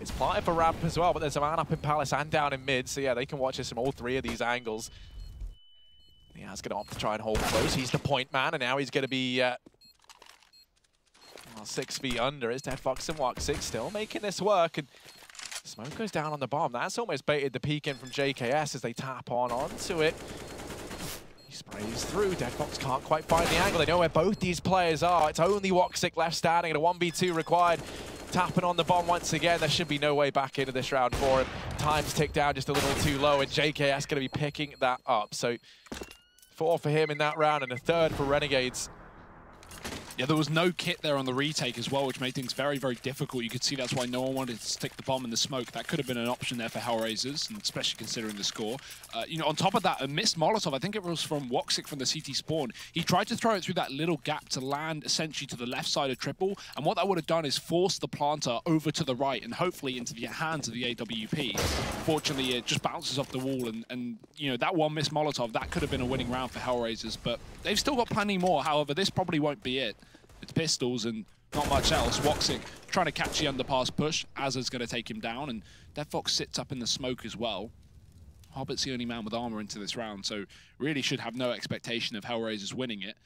It's planted for ramp as well, but there's a man up in Palace and down in mid. So yeah, they can watch this from all three of these angles. Yeah, he's going to opt to try and hold close. He's the point man, and now he's going to be uh, well, six feet under. It's Dead Fox and Woxic still making this work. And Smoke goes down on the bomb. That's almost baited the peek in from JKS as they tap on onto it. He sprays through. Deadfox can't quite find the angle. They know where both these players are. It's only Woxic left standing and a 1v2 required. Tapping on the bomb once again. There should be no way back into this round for him. Time's ticked down just a little too low, and JKS going to be picking that up. So four for him in that round and a third for Renegades. Yeah, there was no kit there on the retake as well, which made things very, very difficult. You could see that's why no one wanted to stick the bomb in the smoke. That could have been an option there for Hellraisers, and especially considering the score. Uh, you know, on top of that, a missed Molotov, I think it was from Woxic from the CT spawn. He tried to throw it through that little gap to land essentially to the left side of triple, and what that would have done is force the planter over to the right and hopefully into the hands of the AWP. Fortunately, it just bounces off the wall, and, and you know, that one missed Molotov, that could have been a winning round for Hellraisers, but they've still got plenty more. However, this probably won't be it. It's pistols and not much else. Woxic trying to catch the underpass push. Azza's going to take him down, and deadfox sits up in the smoke as well. Hobbit's the only man with armor into this round, so really should have no expectation of Hellraisers winning it.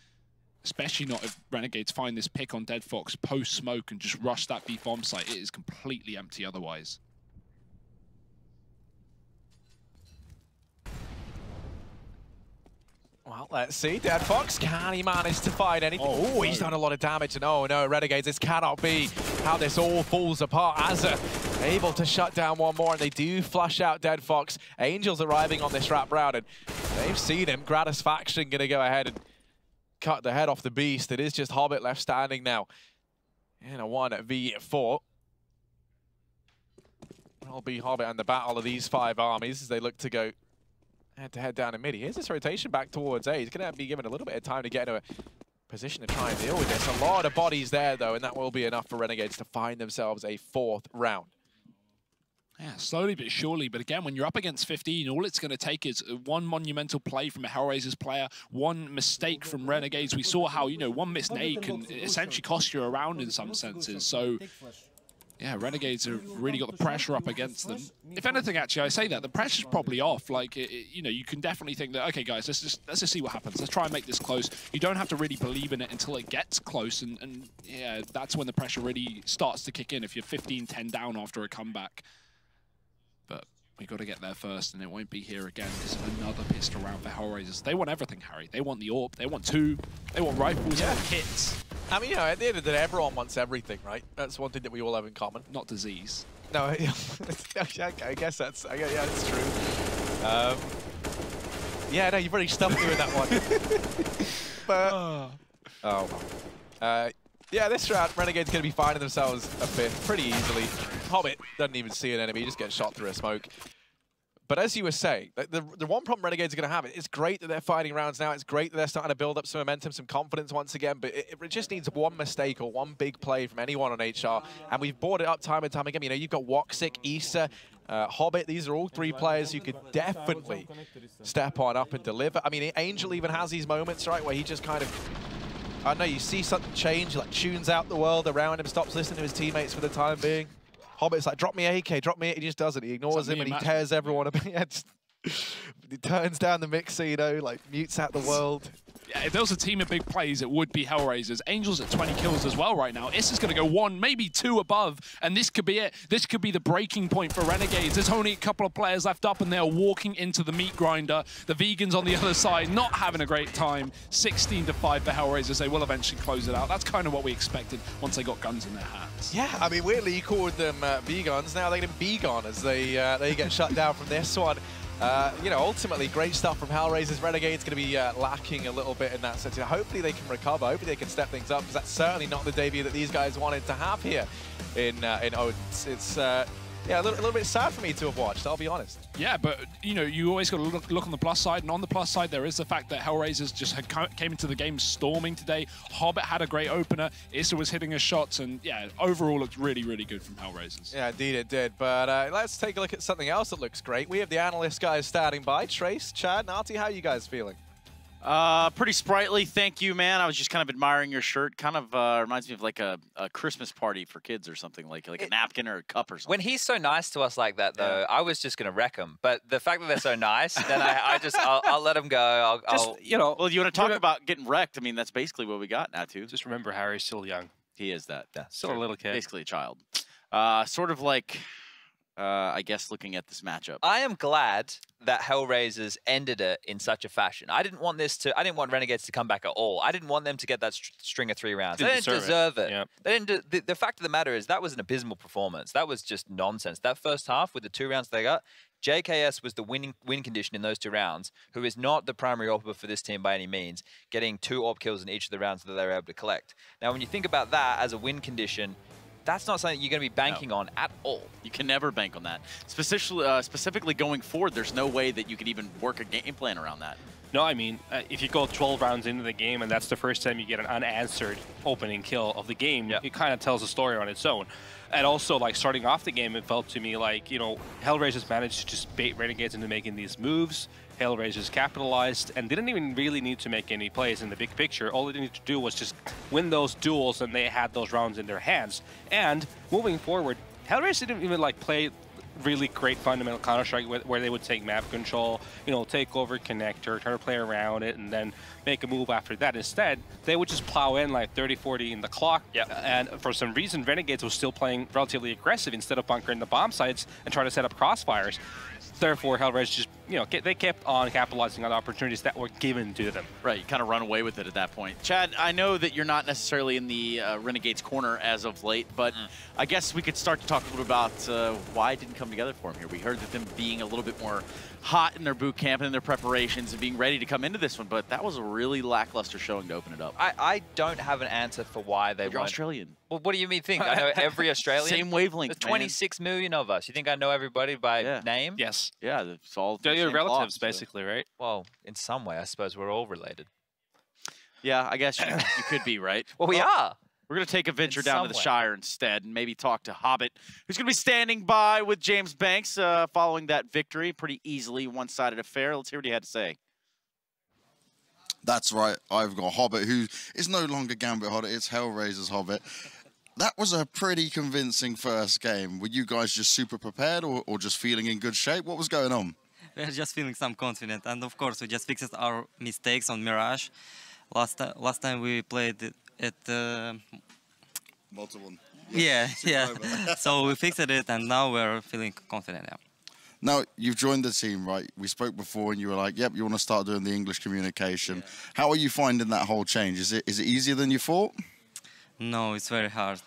Especially not if Renegades find this pick on Dead Fox post-smoke and just rush that B bomb site. It is completely empty otherwise. Well, let's see. Dead Fox, can he manage to find anything? Oh, he's done a lot of damage. And oh no, Renegades, this cannot be how this all falls apart. Azza able to shut down one more, and they do flush out Dead Fox. Angels arriving on this wrap round, and they've seen him. Gratisfaction going to go ahead and cut the head off the beast. It is just Hobbit left standing now in a 1v4. It'll be Hobbit and the battle of these five armies as they look to go had to head down in mid. Here's this rotation back towards A. He's going to be given a little bit of time to get into a position to try and deal with this. A lot of bodies there, though, and that will be enough for Renegades to find themselves a fourth round. Yeah, slowly but surely. But again, when you're up against 15, all it's going to take is one monumental play from a Hellraisers player, one mistake from Renegades. We saw how, you know, one missed nade can essentially cost you a round in some senses. So yeah, Renegades have really got the pressure up against them. If anything, actually, I say that the pressure's probably off. Like, it, it, you know, you can definitely think that okay, guys, let's just let's just see what happens. Let's try and make this close. You don't have to really believe in it until it gets close, and, and yeah, that's when the pressure really starts to kick in. If you're 15-10 down after a comeback, we got to get there first, and it won't be here again because of another pistol round for Hellraisers. They want everything, Harry. They want the AWP. They want two. They want rifles. Yeah. They want kits. I mean, you know, at the end of the day, everyone wants everything, right? That's one thing that we all have in common. Not disease. No, I guess that's, I guess, yeah, that's true. Um, yeah, no, you've really stumped me with that one. but, oh, well. Uh, yeah, this round, Renegade's going to be finding themselves a fifth pretty easily. Hobbit doesn't even see an enemy, just gets shot through a smoke. But as you were saying, the, the one problem Renegades are going to have, it's great that they're fighting rounds now. It's great that they're starting to build up some momentum, some confidence once again. But it, it just needs one mistake or one big play from anyone on HR. And we've brought it up time and time again. You know, you've got Woxic, Issa, uh, Hobbit. These are all three players who could definitely step on up and deliver. I mean, Angel even has these moments, right, where he just kind of I know you see something change, like tunes out the world around him, stops listening to his teammates for the time being. Hobbit's like, drop me AK, drop me. He just doesn't. He ignores him and he tears everyone up. he turns down the mixer, you know, like mutes out the world. If there was a team of big plays, it would be Hellraisers. Angels at 20 kills as well right now. Issa's going to go one, maybe two above, and this could be it. This could be the breaking point for Renegades. There's only a couple of players left up, and they're walking into the meat grinder. The Vegans on the other side not having a great time. 16 to 5 for Hellraisers. They will eventually close it out. That's kind of what we expected once they got guns in their hands. Yeah, I mean, weirdly, you called them uh, Vegans. Now they're going to as they, uh, they get shut down from this one. Uh, you know, ultimately, great stuff from Hellraisers. Renegades going to be uh, lacking a little bit in that sense. Hopefully they can recover. Hopefully they can step things up because that's certainly not the debut that these guys wanted to have here in uh, in Odense. It's uh, yeah, a little, a little, bit sad for me to have watched, I'll be honest. Yeah, but, you know, you always got to look, look on the plus side, and on the plus side, there is the fact that Hellraisers just had came into the game storming today. Hobbit had a great opener. Issa was hitting his shots, and, yeah, overall looked really, really good from Hellraisers. Yeah, indeed it did. But uh, let's take a look at something else that looks great. We have the analyst guys standing by. Trace, Chad, Nati, how are you guys feeling? Uh, pretty sprightly, thank you, man. I was just kind of admiring your shirt. Kind of uh, reminds me of like a, a Christmas party for kids or something, like like a napkin or a cup or something. When he's so nice to us like that, though, yeah. I was just gonna wreck him. But the fact that they're so nice, then I, I just I'll, I'll, let him go. I'll, just I'll, you know. Well, you want to talk about getting wrecked? I mean, that's basically what we got now too. Just remember, Harry's still young. He is that. Yeah, still a little kid. Basically a child. Uh, sort of like uh, I guess looking at this matchup. I am glad that Hellraisers ended it in such a fashion. I didn't want this to. I didn't want Renegades to come back at all. I didn't want them to get that st string of three rounds. Didn't they didn't deserve, it. it. Yep. They didn't. The, the, fact of the matter is that was an abysmal performance. That was just nonsense. That first half with the two rounds they got, JKS was the winning win condition in those two rounds, who is not the primary AWPer for this team by any means, getting two AWP kills in each of the rounds that they were able to collect. Now, when you think about that as a win condition, that's not something you're going to be banking no. on at all. You can never bank on that. Specifically, uh, specifically going forward, there's no way that you could even work a game plan around that. No, I mean, uh, if you go 12 rounds into the game and that's the first time you get an unanswered opening kill of the game, it kind of tells a story on its own. And also, like, starting off the game, it felt to me like, you know, Hellraisers managed to just bait Renegades into making these moves. Hellraisers capitalized and didn't even really need to make any plays in the big picture. All they needed to do was just win those duels and they had those rounds in their hands. And moving forward, Hellraisers didn't even, like, play really great fundamental Counter-Strike where they would take map control, you know, take over connector, try to play around it, and then make a move after that. Instead, they would just plow in like 30, 40 in the clock. Yep. And for some reason, Renegades was still playing relatively aggressive instead of bunkering the bomb sites and trying to set up crossfires. Therefore, Hellraisers just, you know, they kept on capitalizing on opportunities that were given to them. Right, you kind of run away with it at that point. Chad, I know that you're not necessarily in the uh, Renegades corner as of late, but mm. I guess we could start to talk a little bit about uh, why it didn't come together for them here. We heard that them being a little bit more hot in their boot camp and in their preparations and being ready to come into this one, but that was a really lackluster showing to open it up. I, I don't have an answer for why they You're Australian. Well, what do you mean think? I know every Australian. Same wavelength, There's 26 million of us. You think I know everybody by yeah. name? Yes. Yeah, it's all They're your relatives, cloth, basically, so. right? Well, in some way, I suppose we're all related. Yeah, I guess you, you could be, right? well, we are. We're going to take a venture down to the way. Shire instead and maybe talk to Hobbit, who's going to be standing by with James Banks uh, following that victory. Pretty easily one-sided affair. Let's hear what he had to say. That's right. I've got Hobbit, who is no longer Gambit Hobbit. It's Hellraiser's Hobbit. That was a pretty convincing first game. Were you guys just super prepared or, or just feeling in good shape? What was going on? We're just feeling some confident. And of course, we just fixed our mistakes on Mirage. Last, last time we played it uh, multiple. Yeah, yeah. yeah. so we fixed it, and now we're feeling confident. Yeah. Now you've joined the team, right? We spoke before, and you were like, "Yep, you want to start doing the English communication." Yeah. How are you finding that whole change? Is it is it easier than you thought? No, it's very hard.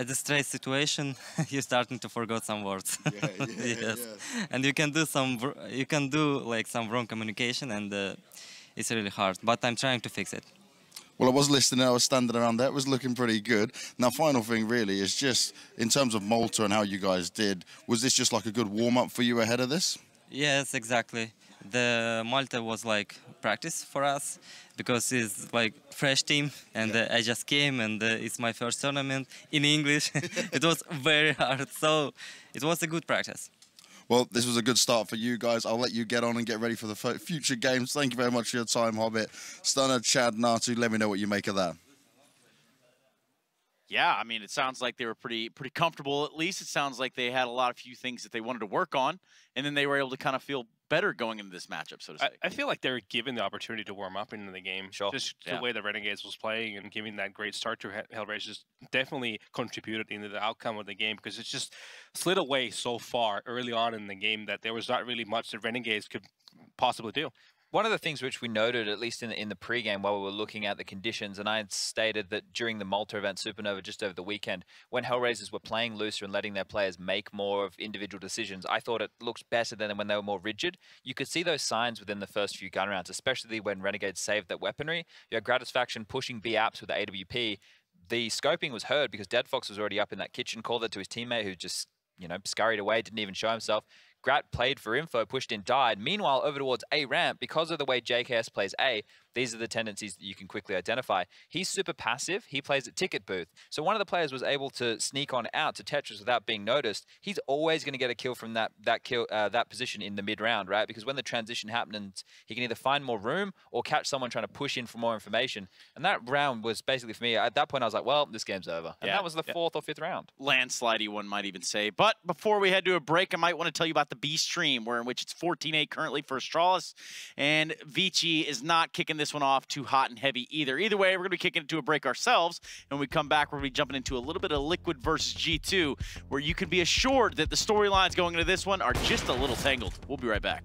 At the straight situation, you're starting to forget some words. Yeah, yeah, yes, yeah. and you can do some you can do like some wrong communication, and uh, it's really hard. But I'm trying to fix it. Well, I was listening. I was standing around there. It was looking pretty good. Now, final thing really is just in terms of Malta and how you guys did. Was this just like a good warm up for you ahead of this? Yes, exactly. The Malta was like practice for us because it's like fresh team and yeah. uh, I just came and uh, it's my first tournament in English. it was very hard, so it was a good practice. Well, this was a good start for you guys. I'll let you get on and get ready for the future games. Thank you very much for your time, Hobbit. Stunner, Chad, Natu, let me know what you make of that. Yeah, I mean, it sounds like they were pretty pretty comfortable. At least it sounds like they had a lot of few things that they wanted to work on, and then they were able to kind of feel better going into this matchup, so to say. I, I feel like they were given the opportunity to warm up into the game. Sure. Just yeah. the way the Renegades was playing and giving that great start to Hellraisers definitely contributed into the outcome of the game because it just slid away so far early on in the game that there was not really much that Renegades could possibly do. One of the things which we noted, at least in the, in the pregame while we were looking at the conditions, and I had stated that during the Malta event Supernova just over the weekend, when Hellraisers were playing looser and letting their players make more of individual decisions, I thought it looked better than when they were more rigid. You could see those signs within the first few gun rounds, especially when Renegades saved that weaponry. You had Gratisfaction pushing B apps with the AWP. The scoping was heard because Dead Fox was already up in that kitchen, called it to his teammate who just you know, scurried away, didn't even show himself. Grat played for info, pushed in, died. Meanwhile, over towards A ramp, because of the way JKS plays A, these are the tendencies that you can quickly identify. He's super passive. He plays at ticket booth. So one of the players was able to sneak on out to Tetris without being noticed. He's always going to get a kill from that that kill uh, that position in the mid round, right? Because when the transition happens, he can either find more room or catch someone trying to push in for more information. And that round was basically for me. At that point, I was like, well, this game's over. And yeah. that was the fourth or fifth round. Landslidey, one might even say. But before we head to a break, I might want to tell you about the B stream, where in which it's 14-8 currently for Astralis, and Vici is not kicking this one off too hot and heavy either. Either way, we're going to be kicking it to a break ourselves. And when we come back, we're going to be jumping into a little bit of Liquid versus G2, where you can be assured that the storylines going into this one are just a little tangled. We'll be right back.